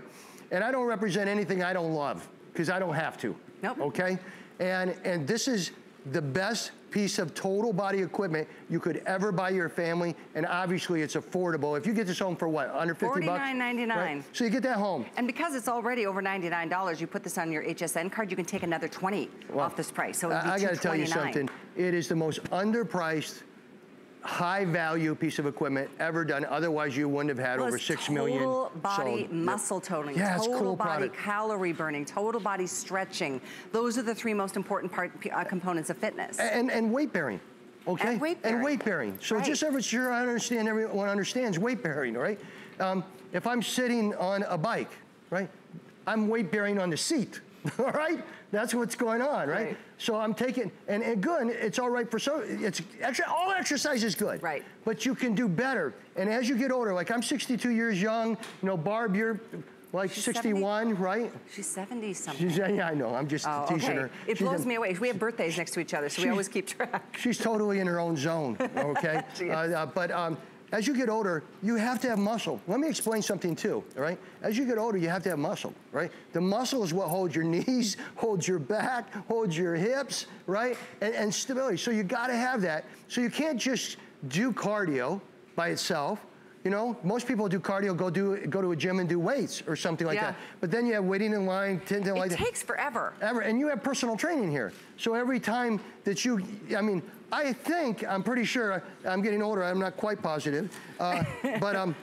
And I don't represent anything I don't love because I don't have to. Nope. Okay? And and this is the best piece of total body equipment you could ever buy your family, and obviously it's affordable. If you get this home for what, under 50 bucks? $49.99. Right? So you get that home. And because it's already over $99, you put this on your HSN card, you can take another 20 Well, off this price. So I, I gotta tell you something. It is the most underpriced, high value piece of equipment ever done. Otherwise, you wouldn't have had over it's six million. Total body sold. muscle toning, Yeah, it's total cool body product. calorie burning, total body stretching. Those are the three most important part, uh, components of fitness. And, and weight bearing. Okay? And weight bearing. And weight bearing. So Right. just ever sure I understand everyone understands weight bearing, right? Um, if I'm sitting on a bike, right? I'm weight bearing on the seat. <laughs> All right? That's what's going on, right? Right. So I'm taking, and, and good, it's all right for so, it's actually, all exercise is good. Right. But you can do better. And as you get older, like I'm 62 years young, you know, Barb, you're like She's 61, right? She's 70 something. She's, yeah, I know, I'm just Oh, teasing okay. her. It She's blows a- me away. We have birthdays next to each other, so we always keep track. She's totally in her own zone, <laughs> okay? She is. Uh, uh, but um, as you get older, you have to have muscle. Let me explain something too, all right? As you get older, you have to have muscle, right? The muscle is what holds your <laughs> knees, holds your back, holds your hips, right? And, and stability. So you gotta have that. So you can't just do cardio by itself. You know, most people do cardio, go do go to a gym and do weights or something like Yeah. that. But then you have waiting in line, something like It that takes forever. ever. And you have personal training here. So every time that you, I mean, I think, I'm pretty sure, I'm getting older, I'm not quite positive, uh, <laughs> but um,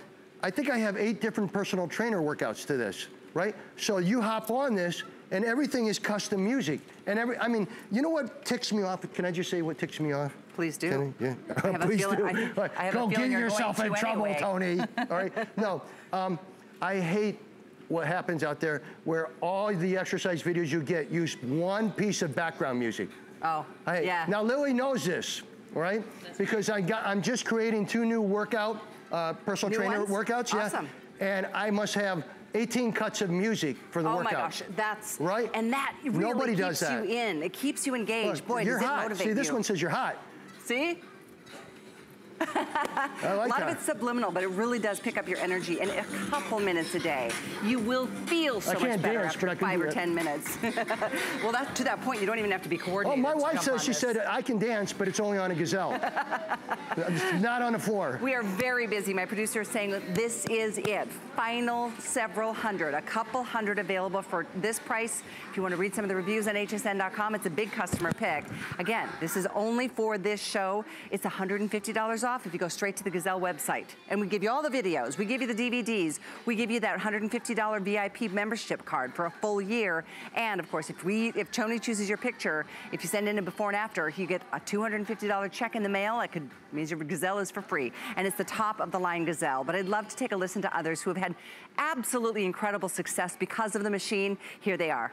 I think I have eight different personal trainer workouts to this, right? So you hop on this, and everything is custom music. And every, I mean, you know what ticks me off? Can I just say what ticks me off? Please do. Can Yeah. I <laughs> have a Please feeling- do. I think- All right, I have a Go feeling get yourself going in trouble, anyway. Tony. <laughs> All right. No, um, I hate what happens out there where all the exercise videos you get use one piece of background music. Oh, I- yeah. Now Lily knows this, right? Because I got, I'm just creating two new workout, uh, personal New trainer ones? workouts. Yeah. Awesome. And I must have 18 cuts of music for the oh workout. my gosh, that's Right? And that really Nobody keeps does that. you in. It keeps you engaged. Look, Boy, you're does it hot. motivate See, this you. one says you're hot. See? I a like lot that. of it's subliminal, but it really does pick up your energy. In a couple minutes a day, you will feel so I much better dance, after but I can five or ten minutes. <laughs> well, that, to that point, you don't even have to be coordinated. Oh, my wife says she this. said I can dance, but it's only on a gazelle. <laughs> not on the floor. We are very busy. My producer is saying that this is it. Final several hundred, a couple hundred available for this price. If you want to read some of the reviews on hsn.com, it's a big customer pick. Again, this is only for this show. It's $150 off if you go straight to the Gazelle website. And we give you all the videos. We give you the DVDs. We give you that $150 VIP membership card for a full year. And of course, if we, if Tony chooses your picture, if you send in a before and after, you get a $250 check in the mail. It could means your Gazelle is for free. And it's the top of the line Gazelle. But I'd love to take a listen to others who have had absolutely incredible success because of the machine. Here they are.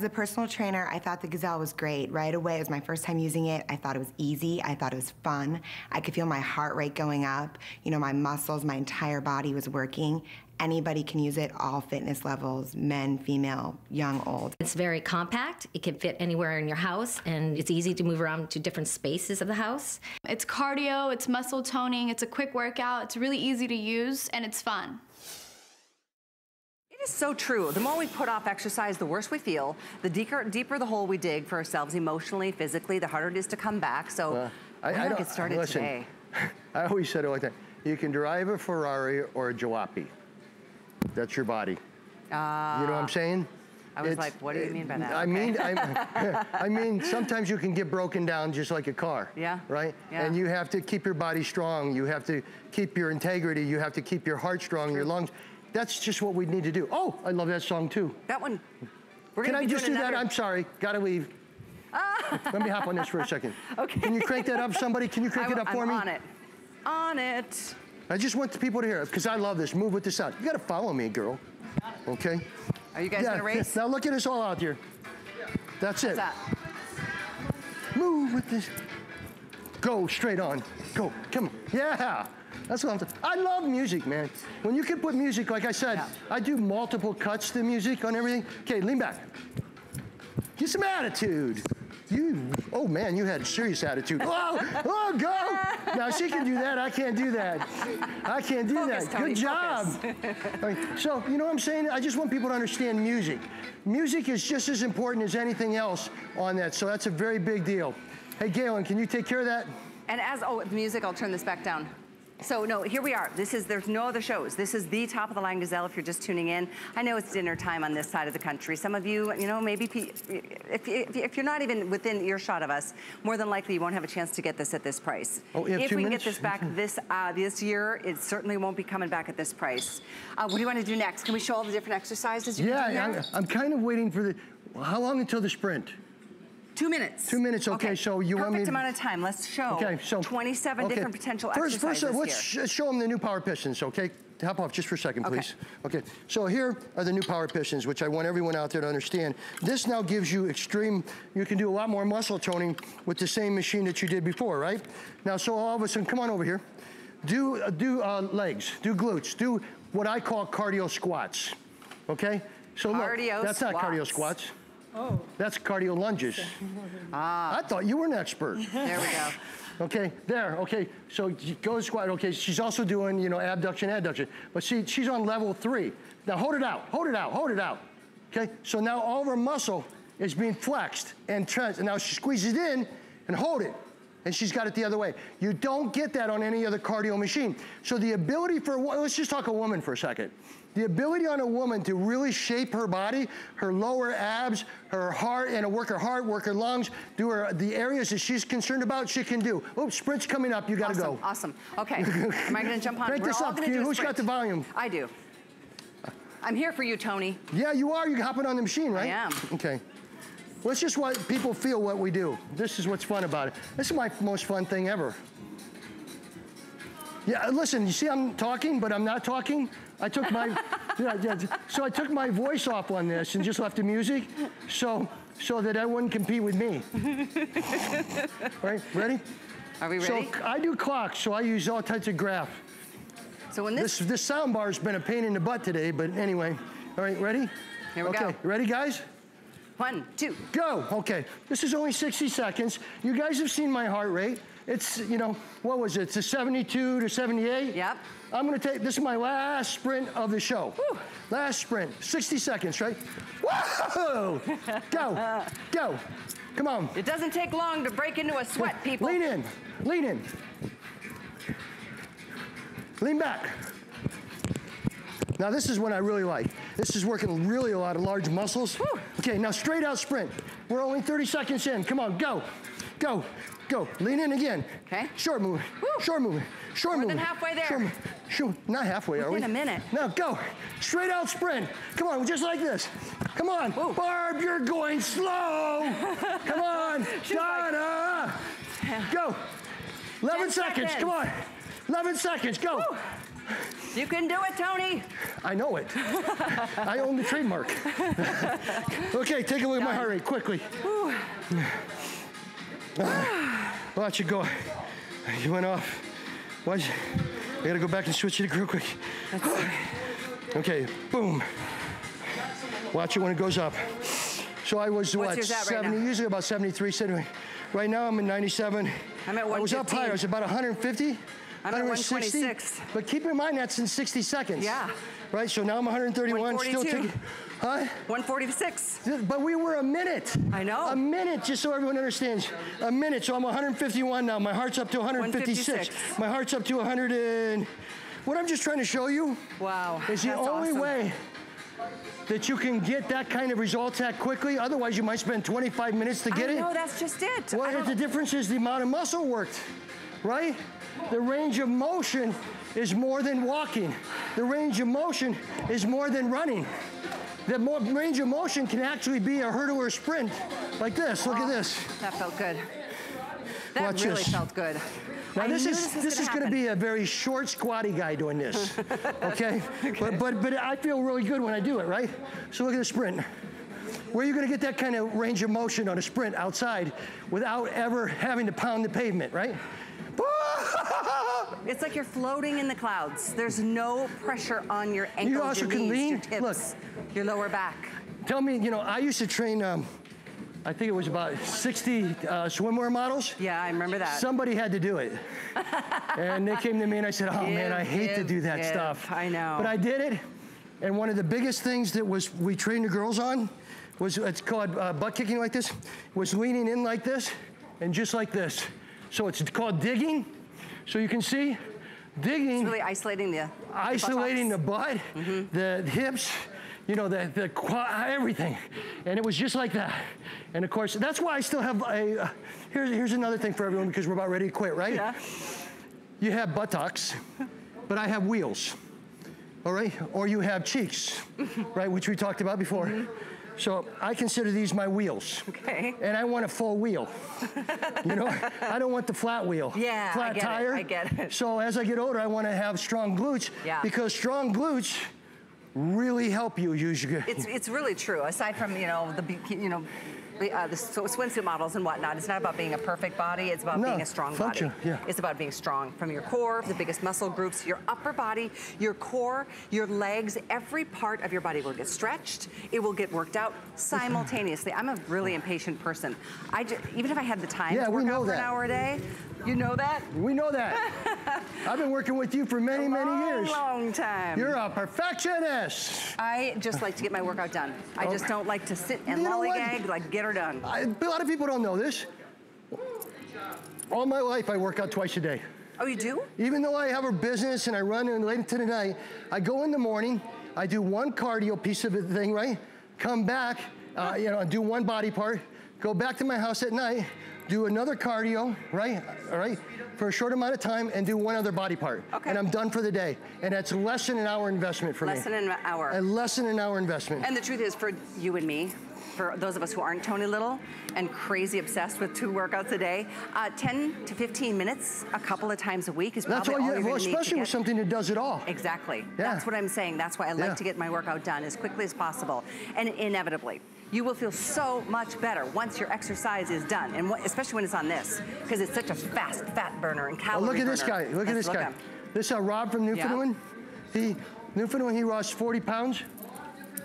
As a personal trainer, I thought the Gazelle was great. Right away, it was my first time using it. I thought it was easy. I thought it was fun. I could feel my heart rate going up. You know, my muscles, my entire body was working. Anybody can use it, all fitness levels, men, female, young, old. It's very compact. It can fit anywhere in your house, and it's easy to move around to different spaces of the house. It's cardio, it's muscle toning, it's a quick workout, it's really easy to use, and it's fun. It is so true. The more we put off exercise, the worse we feel. The deeper, deeper the hole we dig for ourselves emotionally, physically, the harder it is to come back. So Uh, why not get started listen, today? <laughs> I always said it like that. You can drive a Ferrari or a jalopy. That's your body. you know what I'm saying? I was like, what do you mean by that? I Okay. mean, I, <laughs> <laughs> I mean, sometimes you can get broken down just like a car. Yeah. Right? Yeah. And you have to keep your body strong. You have to keep your integrity. You have to keep your heart strong, your lungs. That's just what we need to do. Oh, I love that song too. That one. We're Can I just do doing that? I'm sorry. Gotta leave. Ah. Let me hop on this for a second. <laughs> Okay. Can you crank that up, somebody? Can you crank it up for I'm me? on it. On it. I just want the people to hear it because I love this. Move with the sound. You got to follow me, girl. Okay? Are you guys yeah, gonna race? Now look at us all out here. That's it. What's that? Move with this. Go straight on. Go. Come on. Yeah. That's what I'm talking. I love music, man. When you can put music, like I said, Yeah. I do multiple cuts to music on everything. Okay, lean back. Get some attitude. You, oh man, you had serious attitude. <laughs> Oh, oh, go! Now she can do that. I can't do that. I can't do Focus, that. Tony, Good job. <laughs> All right, so you know what I'm saying? I just want people to understand music. Music is just as important as anything else on that. So that's a very big deal. Hey, Galen, can you take care of that? And as, oh, the music, I'll turn this back down. So no, here we are. This is, there's no other shows. This is the top of the line gazelle if you're just tuning in. I know it's dinner time on this side of the country. Some of you, you know, maybe if, if, if you're not even within earshot of us, more than likely you won't have a chance to get this at this price. Oh, have if we can minutes? get this back <laughs> this, uh, this year, it certainly won't be coming back at this price. Uh, what do you want to do next? Can we show all the different exercises you can do Yeah. I'm, I'm kind of waiting for the, how long until the sprint? Two minutes. Two minutes, okay, so you want me Perfect amount of time. Let's show Okay, so 27 okay. different potential first, exercises First, let's sh- show them the new power pistons, okay? Hop off just for a second, please. Okay. okay, So here are the new power pistons, which I want everyone out there to understand. This now gives you extreme. You can do a lot more muscle toning with the same machine that you did before, right? Now, so all of a sudden, come on over here. Do uh, do uh, legs, do glutes, do what I call cardio squats. Okay. So Cardio look, that's not cardio squats. Squats. Oh. That's cardio lunges. ah. I thought you were an expert. There we go. <laughs> Okay, there, okay, so you go squat, okay, she's also doing, you know, abduction, adduction. But see, she's on level three. Now hold it out, hold it out, hold it out. Okay, so now all of her muscle is being flexed and trans, and now she squeezes it in and hold it. And she's got it the other way. You don't get that on any other cardio machine. So the ability for, let's just talk a woman for a second. The ability on a woman to really shape her body, her lower abs, her heart, and to work her heart, work her lungs, do her the areas that she's concerned about, she can do. Oh, sprint's coming up. You got to Awesome, go. awesome. Okay, <laughs> am I gonna jump on? Crank We're this up. you- who's got the volume? I do. I'm here for you, Tony. Yeah, you are. You're hopping on the machine, right? I am. Okay. Let's just let people feel what we do. This is what's fun about it. This is my most fun thing ever. Yeah, listen, you see I'm talking, but I'm not talking? I took my, <laughs> yeah, yeah, so I took my voice off on this and just left the music so, so that I wouldn't compete with me. <laughs> right, ready? Are we ready? So I do clocks, so I use all types of graph. So when This, this, this sound bar's been a pain in the butt today, but anyway. All right, ready? Here we okay, go. ready, guys? one, two, Go. Okay. This is only 60 seconds. You guys have seen my heart rate. It's, you know, what was it? It's a 72 to 78. Yep. I'm going to take, this is my last sprint of the show. Last sprint. 60 seconds, right? Whoa! <laughs> Go. Go. Come on. it doesn't take long to break into a sweat, people. Lean in. Lean in. Lean back. Now this is what I really like. This is working really a lot of large muscles. Okay, now straight out sprint. We're only 30 seconds in. Come on, go. Go. Go. Lean in again. Okay. Short movement. Short movement. Short More movement. than halfway there. Short, short, not halfway, are we? Within a minute. Now go. Straight out sprint. Come on, just like this. Come on. Barb, you're going slow. <laughs> Come on. Donna. Go. 11 Ten seconds. Come on. 11 seconds. Go. You can do it, Tony. I know it. I own the trademark. <laughs> <laughs> okay, take a look at my heart rate quickly. Watch it go. You went off. Watch. I gotta go back and switch it real quick. Okay, boom. Watch it when it goes up. So I was what, yours at right 70, usually about 73, 70. Right now I'm at 97. I'm at I was up higher. I was about 150. I'm at 160. 126. But keep in mind that's in 60 seconds. Yeah. Right, so now I'm 131, still 142. taking, huh? 146. But we were a minute. I know. A minute, just so everyone understands. A minute, so I'm 151 now. My heart's up to 156. 156. My heart's up to 100 and... What I'm just trying to show you Wow. is the only awesome. way that you can get that kind of results that quickly. Otherwise, you might spend 25 minutes to get I it. know, that's just it. Well, the difference is the amount of muscle worked, right? The range of motion is more than walking. The range of motion is more than running. The mo- range of motion can actually be a hurdle or sprint, like this. Look at oh, this. That felt good. That Watch really this. felt good. Now I this is this is going to be a very short, squatty guy doing this. <laughs> okay? But but but I feel really good when I do it, right? So look at the sprint. Where are you going to get that kind of range of motion on a sprint outside without ever having to pound the pavement, right? <laughs> It's like you're floating in the clouds. There's no pressure on your ankles, you also your can knees, lean. your hips, your lower back. Tell me, you know, I used to train. Um, I think it was about 60 uh, swimwear models. Yeah, I remember that. Somebody had to do it. <laughs> and they came to me and I said, oh man, I hate to do that give. stuff. I know. But I did it. And one of the biggest things that was we trained the girls on was it's called uh, butt kicking like this, was leaning in like this and just like this. So it's called digging. So you can see, digging, It's really isolating the isolating the butt, the hips, you know, the, the everything. And it was just like that. And of course, that's why I still have a, uh, here's, here's another thing for everyone because we're about ready to quit, right? Yeah. You have buttocks, but I have wheels, all right? Or you have cheeks, <laughs> right, which we talked about before. Mm-hmm. So I consider these my wheels. Okay. And I want a full wheel. you know, I don't want the flat wheel. Yeah, I flat get it, tire. I get it. So as I get older, I want to have strong glutes Yeah. because strong glutes really help you use your. It's, it's really true. Aside from, you know, the, you know, the, uh, the sw- swimsuit models and whatnot, it's not about being a perfect body. It's about No, being a strong function, body. yeah. It's about being strong from your core, the biggest muscle groups, your upper body, your core, your legs. Every part of your body will get stretched. It will get worked out simultaneously. I'm a really impatient person. I ju- even if I had the time Yeah, to we work know out for an hour a day, you know that. we know that. <laughs> I've been working with you for many, many long, years. long time. You're a perfectionist. I just like to get my workout done. I just don't like to sit and You lollygag. Like get her done. I, a lot of people don't know this. All my life, I work out twice a day. Oh, you do? Even though I have a business and I run in late into the night, I go in the morning, I do one cardio piece of the thing, right? Come back, uh, you know, and do one body part, go back to my house at night, do another cardio, right? All right, for a short amount of time, and do one other body part. Okay. And I'm done for the day. And that's less than an hour investment for Less me. Less than an hour. And less than an hour investment. And the truth is, for you and me, for those of us who aren't Tony Little and crazy obsessed with two workouts a day, uh, 10 to 15 minutes a couple of times a week is that's probably all all you, well, gonna need to especially with something that does it all. Exactly. Yeah. That's what I'm saying. That's why I like Yeah. to get my workout done as quickly as possible. And inevitably, you will feel so much better once your exercise is done, and what, especially when it's on this, because it's such a fast fat burner and Oh, look at this guy. Look at Let's this guy. him. This is uh, Rob from Newfoundland. He Newfoundland. He lost 40 pounds.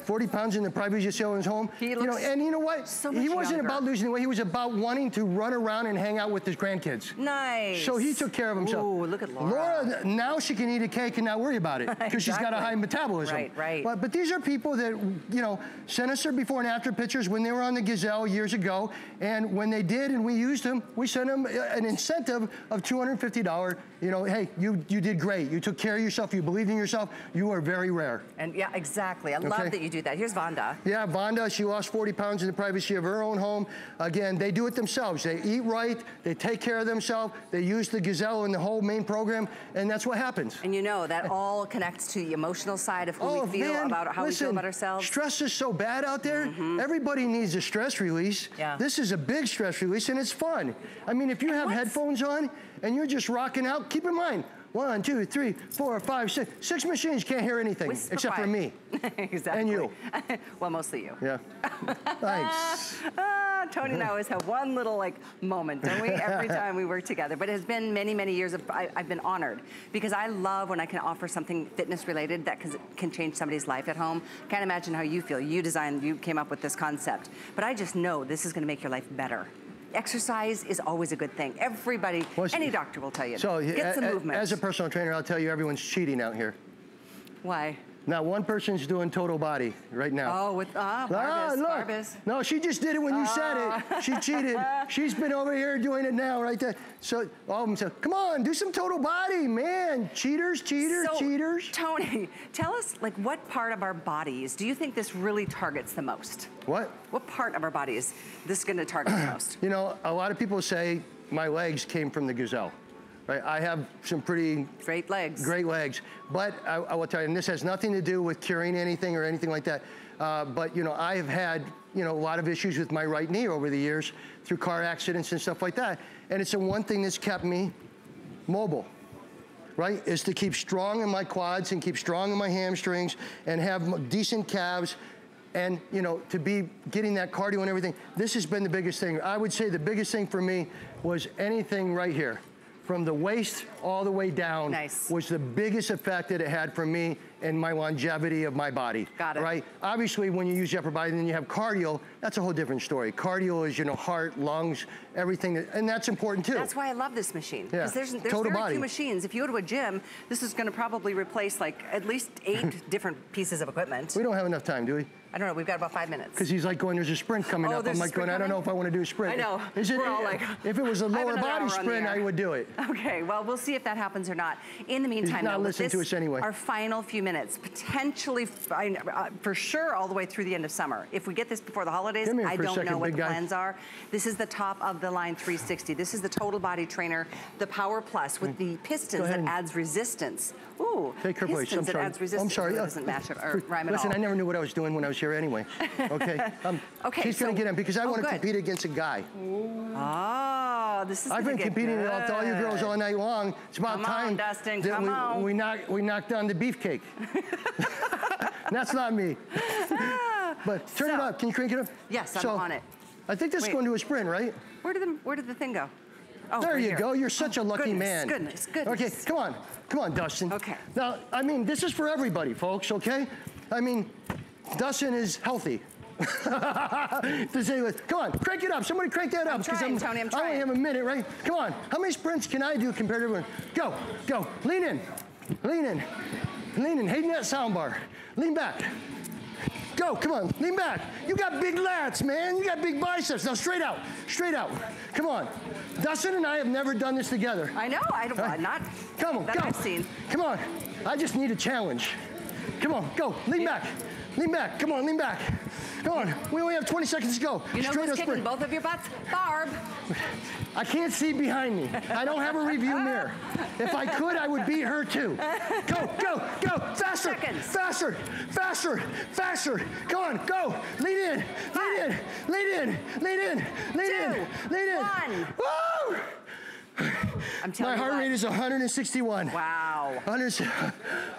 40 pounds in the private show in his home. He you know, and you know what? so he wasn't younger. about losing the weight. He was about wanting to run around and hang out with his grandkids. Nice. So he took care of himself. Ooh, look at Laura. Laura, now she can eat a cake and not worry about it because she's got a high metabolism. Right, right. But, but these are people that, you know, sent us their before and after pictures when they were on the Gazelle years ago. And when they did and we used them, we sent them uh, an incentive of $250. You know, hey, you, you did great. You took care of yourself. You believed in yourself. You are very rare. And yeah, exactly. I Okay. love that you do that. Here's Vonda. Yeah, Vonda, she lost 40 pounds in the privacy of her own home. Again, they do it themselves. They eat right, they take care of themselves, they use the Gazelle in the whole main program, and that's what happens. And you know that all connects to the emotional side of who Oh, we feel man, about how listen, we feel about ourselves. Stress is so bad out there. Mm-hmm. Everybody needs a stress release. Yeah. This is a big stress release, and it's fun. I mean, if you have what's- headphones on and you're just rocking out, keep in mind, one, two, three, four, five, six. Six machines can't hear anything Whisper except for me. <laughs> exactly. And you. <laughs> well, mostly you. Yeah. Thanks. <laughs> Ah, Tony and I always have one little like moment, don't we? Every time we work together. But it has been many, many years of I, I've been honored because I love when I can offer something fitness related that can- can change somebody's life at home. Can't imagine how you feel. You designed, you came up with this concept. But I just know this is going to make your life better. Exercise is always a good thing. Everybody, Well, any doctor will tell you. So, get a- a- movement. as a personal trainer, I'll tell you everyone's cheating out here. Why? Not one person's doing total body right now. Oh, with ah, Ah, Barbas, look. Barbas. No, she just did it when you said Ah. it. She cheated. <laughs> She's been over here doing it now, right there. So all of them said, "Come on, do some total body, man! Cheaters, cheaters, So, cheaters." Tony, tell us, like, what part of our bodies do you think this really targets the most? What? What part of our body is this going to target the <clears throat> most? You know, a lot of people say my legs came from the gazelle. Right? I have some pretty Great legs. great legs, but I, I will tell you, and this has nothing to do with curing anything or anything like that. Uh, but you know, I have had you know a lot of issues with my right knee over the years through car accidents and stuff like that, and it's the one thing that's kept me mobile. Right, is to keep strong in my quads and keep strong in my hamstrings and have decent calves and you know to be getting that cardio and everything this has been the biggest thing i would say the biggest thing for me was anything right here from the waist all the way down Nice. was the biggest effect that it had for me and my longevity of my body. Got it. Right? Obviously, when you use your upper body, and then you have cardio. That's a whole different story. Cardio is, you know, heart, lungs, everything, that, and that's important too. That's why I love this machine. Yeah. Because there's, there's Total very body. few machines. If you go to a gym, this is going to probably replace like at least eight <laughs> different pieces of equipment. we don't have enough time, do we? I don't know. We've got about five minutes. Because he's like going, there's a sprint coming Oh, up. I'm like going, sprint I don't know if I want to do a sprint. I know. Is it, We're all like, <laughs> if it was a lower body the sprint, I would do it. Okay, well, we'll see if that happens or not. In the meantime, he's not though, to us anyway. Our final few minutes, potentially, fi- uh, for sure, all the way through the end of summer. If we get this before the holidays, I don't second, know what the guy. plans are. This is the top of the line 360. This is the total body trainer, the Power Plus with the pistons that adds resistance. Ooh, Take her place. I'm sorry. adds resistance. I'm sorry. Yeah. doesn't match it or rhyme at Listen, all. I never knew what I was doing when I was here anyway. <laughs> Okay. Um, Okay, She's going to get in because I oh, want to compete against a guy. Oh, this is I've been competing with all you girls all night long. It's about Come on, time Dustin, that come we, on. we knock we knocked down the beefcake. <laughs> <laughs> That's not me. but turn it up. Can you crank it up? Yes, I'm So, on it. I think this is going to a sprint, right? Where did the where did the thing go? Oh, there you here. go. You're such a oh, lucky goodness, man. Goodness, goodness. Okay, come on. Come on, Dustin. Okay. Now, I mean, this is for everybody, folks, okay? I mean, Dustin is healthy. <laughs> to say come on, crank it up. Somebody crank that up. 'cause trying, Tony, I'm trying. I only have a minute, right? Come on. How many sprints can I do compared to everyone? Go, go. Lean in. Lean in. Lean in. Hitting that sound bar. Lean back. Go, come on, lean back. You got big lats, man. You got big biceps. Now straight out, straight out. Come on. Dustin and I have never done this together. I know. I don't. Not. Come on, that go. I've seen. Come on. I just need a challenge. Come on, go. Lean back. Lean back. Come on, lean back. Come on. We only have 20 seconds to go. You know Straight who's kicking both of your butts? Barb. I can't see behind me. I don't have a review mirror. If I could, I would beat her too. Go, go, go. Faster. Seconds. Faster. Faster. Faster. Come on, go. Lean in. Lean in. Lean in. Lean in. Lean in. Two, Lean in. one. Woo! I'm telling My heart you rate is 161. Wow. 100.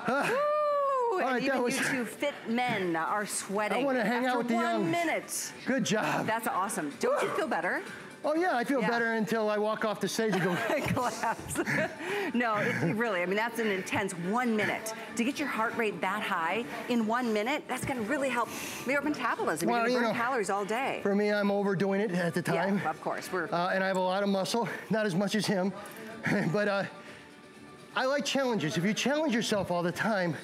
Woo, and even that was- you two fit men are sweating. I wanna hang out with the young. one minute. Good job. That's awesome. Don't you feel better? Oh yeah, I feel Yeah. better until I walk off the stage and go. <laughs> collapse. <laughs> no, it, really, I mean, that's an intense one minute. To get your heart rate that high in one minute, that's gonna really help your metabolism. Well, You're you gonna burn know, calories all day. For me, I'm overdoing it at the time. Yeah, of course. We're Uh, and I have a lot of muscle, not as much as him, <laughs> but uh, I like challenges. If you challenge yourself all the time,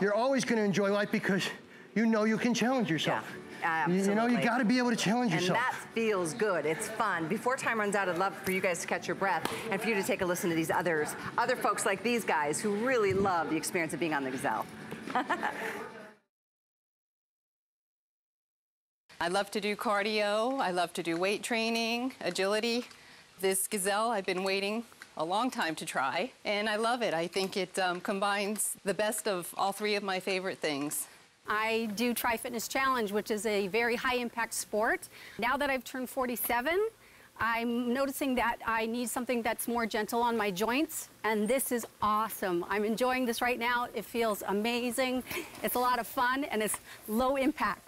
you're always going to enjoy life because you know you can challenge yourself. Yeah, You- You, know, you got to be able to challenge And yourself. that feels good. It's fun. Before time runs out, I'd love for you guys to catch your breath and for you to take a listen to these others, other folks like these guys who really love the experience of being on the Gazelle. <laughs> I love to do cardio. I love to do weight training, agility. This Gazelle, I've been waiting a long time to try, and I love it. I think it um, combines the best of all three of my favorite things. I do Tri Fitness Challenge, which is a very high impact sport. Now that I've turned 47, I'm noticing that I need something that's more gentle on my joints, and this is awesome. I'm enjoying this right now. It feels amazing. It's a lot of fun, and it's low impact.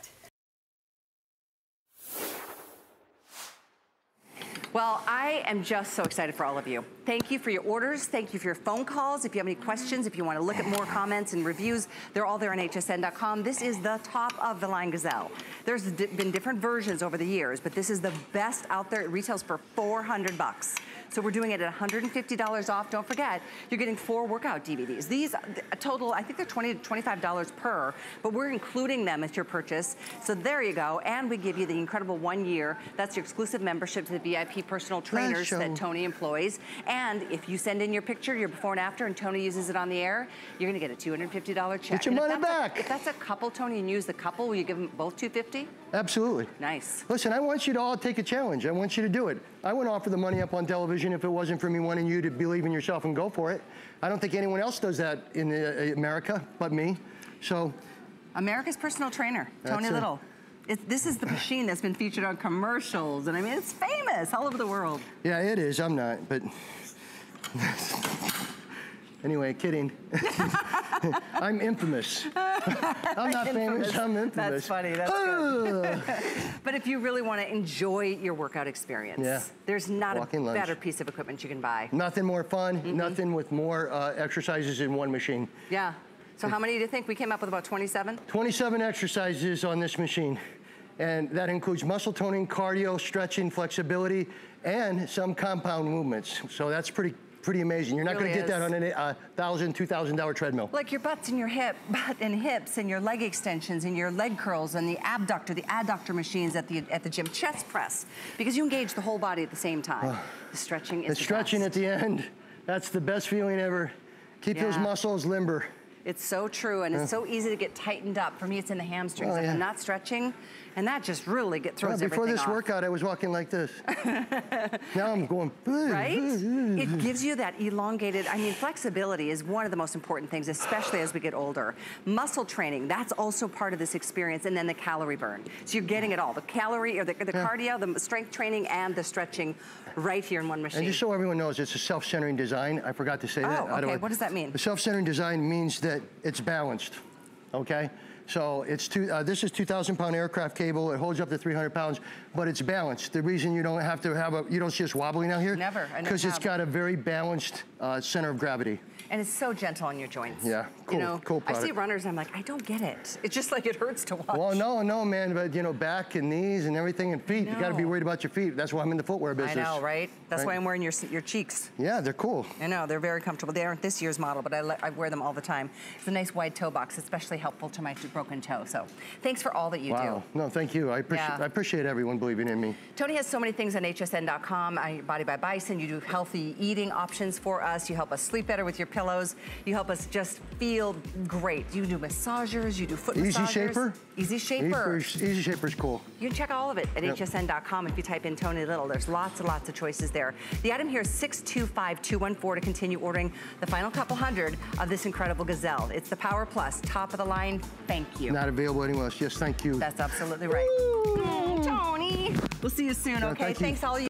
Well, I am just so excited for all of you. Thank you for your orders. Thank you for your phone calls. If you have any questions, if you want to look at more comments and reviews, they're all there on hsn.com. This is the top of the line Gazelle. There's been different versions over the years, but this is the best out there. It retails for 400 bucks. So we're doing it at $150 off. Don't forget, you're getting four workout DVDs. These a total, I think they're 20 to $25 per, but we're including them at your purchase. So there you go. And we give you the incredible one year. That's your exclusive membership to the VIP personal trainers that Tony employs. And if you send in your picture, your before and after, and Tony uses it on the air, you're gonna get a $250 check. Get your money that's a- back. if that's a couple, Tony, and you use the couple, will you give them both 250? Absolutely. Nice. Listen, I want you to all take a challenge. I want you to do it. I wouldn't offer the money up on television if it wasn't for me wanting you to believe in yourself and go for it. I don't think anyone else does that in uh, America but me. So America's personal trainer, Tony Little. It, this is the machine that's been featured on commercials, and I mean, it's famous all over the world. Yeah, it is. I'm not, but <laughs> anyway, kidding. <laughs> I'm infamous. <laughs> I'm not famous. I'm infamous. That's funny. That's good. <laughs> But if you really want to enjoy your workout experience, Yeah. there's not a lunch. better piece of equipment you can buy. Nothing more fun. Mm-hmm. Nothing with more uh, exercises in one machine. Yeah. So how many do you think we came up with? About 27? 27 exercises on this machine. And that includes muscle toning, cardio, stretching, flexibility, and some compound movements. So that's pretty pretty amazing. You're not Really going to get that on a uh, thousand, two thousand dollar treadmill. Like your butts and your hip, <laughs> butt and hips, and your leg extensions, and your leg curls, and the abductor, the adductor machines at the at the gym, chest press, because you engage the whole body at the same time. the stretching is The stretching best. at the end, that's the best feeling ever. Keep those muscles limber. It's so true, and it's so easy to get tightened up. For me, it's in the hamstrings. Oh, if yeah. I'm not stretching, and that just really get throws Well, before this off. workout, I was walking like this. <laughs> now I'm going. <laughs> right? <laughs> it gives you that elongated, I mean, flexibility is one of the most important things, especially as we get older. Muscle training, that's also part of this experience, and then the calorie burn. So you're getting it all, the calorie, or the, the cardio, the strength training, and the stretching right here in one machine. And just so everyone knows, it's a self-centering design. I forgot to say that. Oh, do okay. What does that mean? The self-centering design means that it's balanced. Okay. So it's two, uh, this is 2,000 pound aircraft cable. It holds up to 300 pounds, but it's balanced. The reason you don't have to have a, you don't see us wobbling out here? Never, Because it's got a very balanced uh, center of gravity. And it's so gentle on your joints. Yeah, cool- You know, cool I see product. runners, I'm like, I don't get it. It's just like it hurts to watch. Well, no, no, man, but you know, back and knees and everything and feet. You got to be worried about your feet. That's why I'm in the footwear business. I know, right? That's Right. why I'm wearing your, your cheeks. Yeah, they're cool. I know, they're very comfortable. They aren't this year's model, but I, I wear them all the time. It's a nice wide toe box, especially helpful to my broken toe. So thanks for all that you Wow. No, thank you. I appreciate, Yeah. I appreciate everyone believing in me. Tony has so many things on hsn.com. Body by Bison. You do healthy eating options for us. You help us sleep better with your pillows. You help us just feel great. You do massagers. You do foot Easy massagers. Shaper? Easy Shaper. Easy, Easy Shaper's cool. You can check all of it at Yep. hsn.com if you type in Tony Little. There's lots and lots of choices there. The item here is 625214 to continue ordering the final couple hundred of this incredible gazelle. It's the Power Plus, top of the line. Thank you. Not available anywhere else. Yes, thank you. That's absolutely right. Mm, Tony. We'll see you soon, No, okay? thank you. Thanks all you.